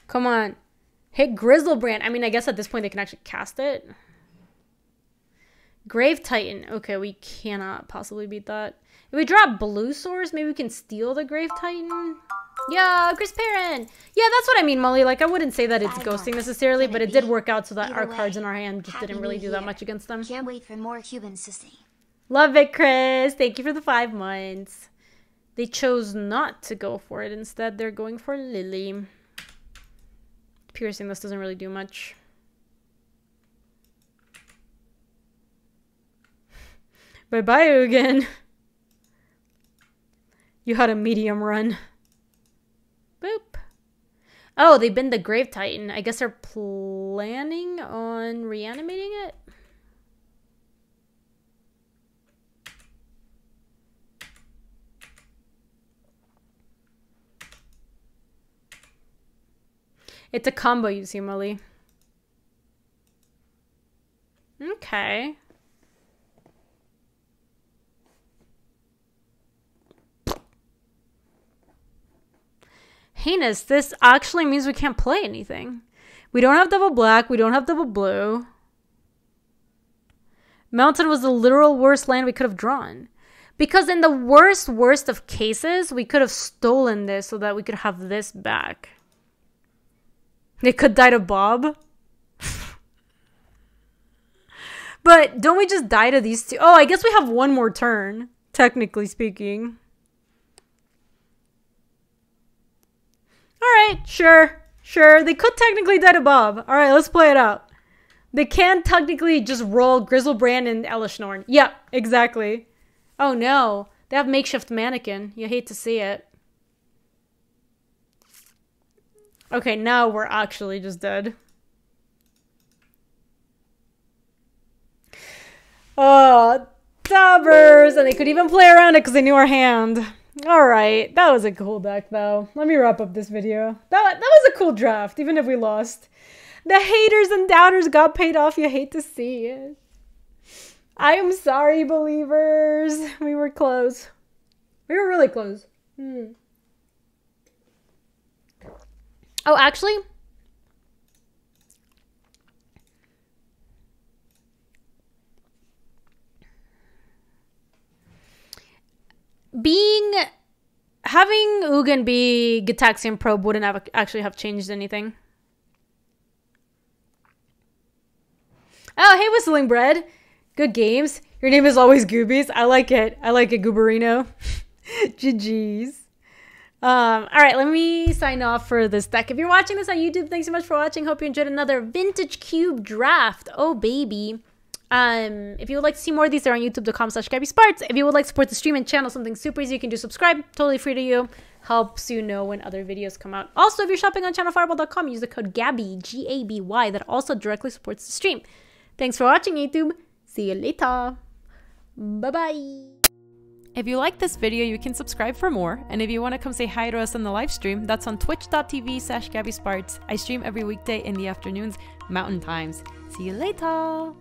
Come on. Hit Griselbrand. I mean, I guess at this point they can actually cast it. Grave Titan. Okay, we cannot possibly beat that. If we drop blue source, maybe we can steal the Grave Titan. Yeah, Chris Perrin. Yeah, that's what I mean, Molly. Like, I wouldn't say that it's ghosting necessarily, but it did work out so that our cards in our hand just didn't really do that much against them. Can't wait for more Cubans to see. Love it, Chris. Thank you for the five months. They chose not to go for it. Instead, they're going for Lily. Piercing this doesn't really do much. Bye bye again. You had a medium run. Boop. Oh, they've been the Grave Titan. I guess they're planning on reanimating it? It's a combo, you see, Molly. Okay. heinous. This actually means we can't play anything. We don't have double black. We don't have double blue. Mountain was the literal worst land we could have drawn. Because in the worst, worst of cases, we could have stolen this so that we could have this back. They could die to Bob. but don't we just die to these two? Oh, I guess we have one more turn, technically speaking. All right, sure, sure. They could technically die to Bob. All right, let's play it out. They can technically just roll Griselbrand and Elesh Norn. Yep, exactly. Oh no, they have makeshift mannequin. You hate to see it. Okay, now we're actually just dead. Oh, dabbers! And they could even play around it because they knew our hand. All right, that was a cool deck, though. Let me wrap up this video. That that was a cool draft, even if we lost. The haters and doubters got paid off. You hate to see it. I am sorry, believers. We were close. We were really close. Hmm. Oh, actually, being having Ugin be Gitaxian probe wouldn't have actually have changed anything. Oh, hey, Whistling Bread. Good games. Your name is always Goobies. I like it. I like it, Gooberino. GG's. Um, all right, let me sign off for this deck. If you're watching this on YouTube, thanks so much for watching. Hope you enjoyed another Vintage Cube draft. Oh, baby. Um, if you would like to see more of these, they're on youtube.com slash Gaby. If you would like to support the stream and channel, something super easy, you can do subscribe, totally free to you. helps you know when other videos come out. Also, if you're shopping on channelfireball.com, use the code Gaby, G A B Y, that also directly supports the stream. Thanks for watching, YouTube. See you later. Bye bye. If you like this video, you can subscribe for more. And if you want to come say hi to us on the live stream, that's on twitch.tv slash Gaby Spartz. I stream every weekday in the afternoons, mountain times. See you later.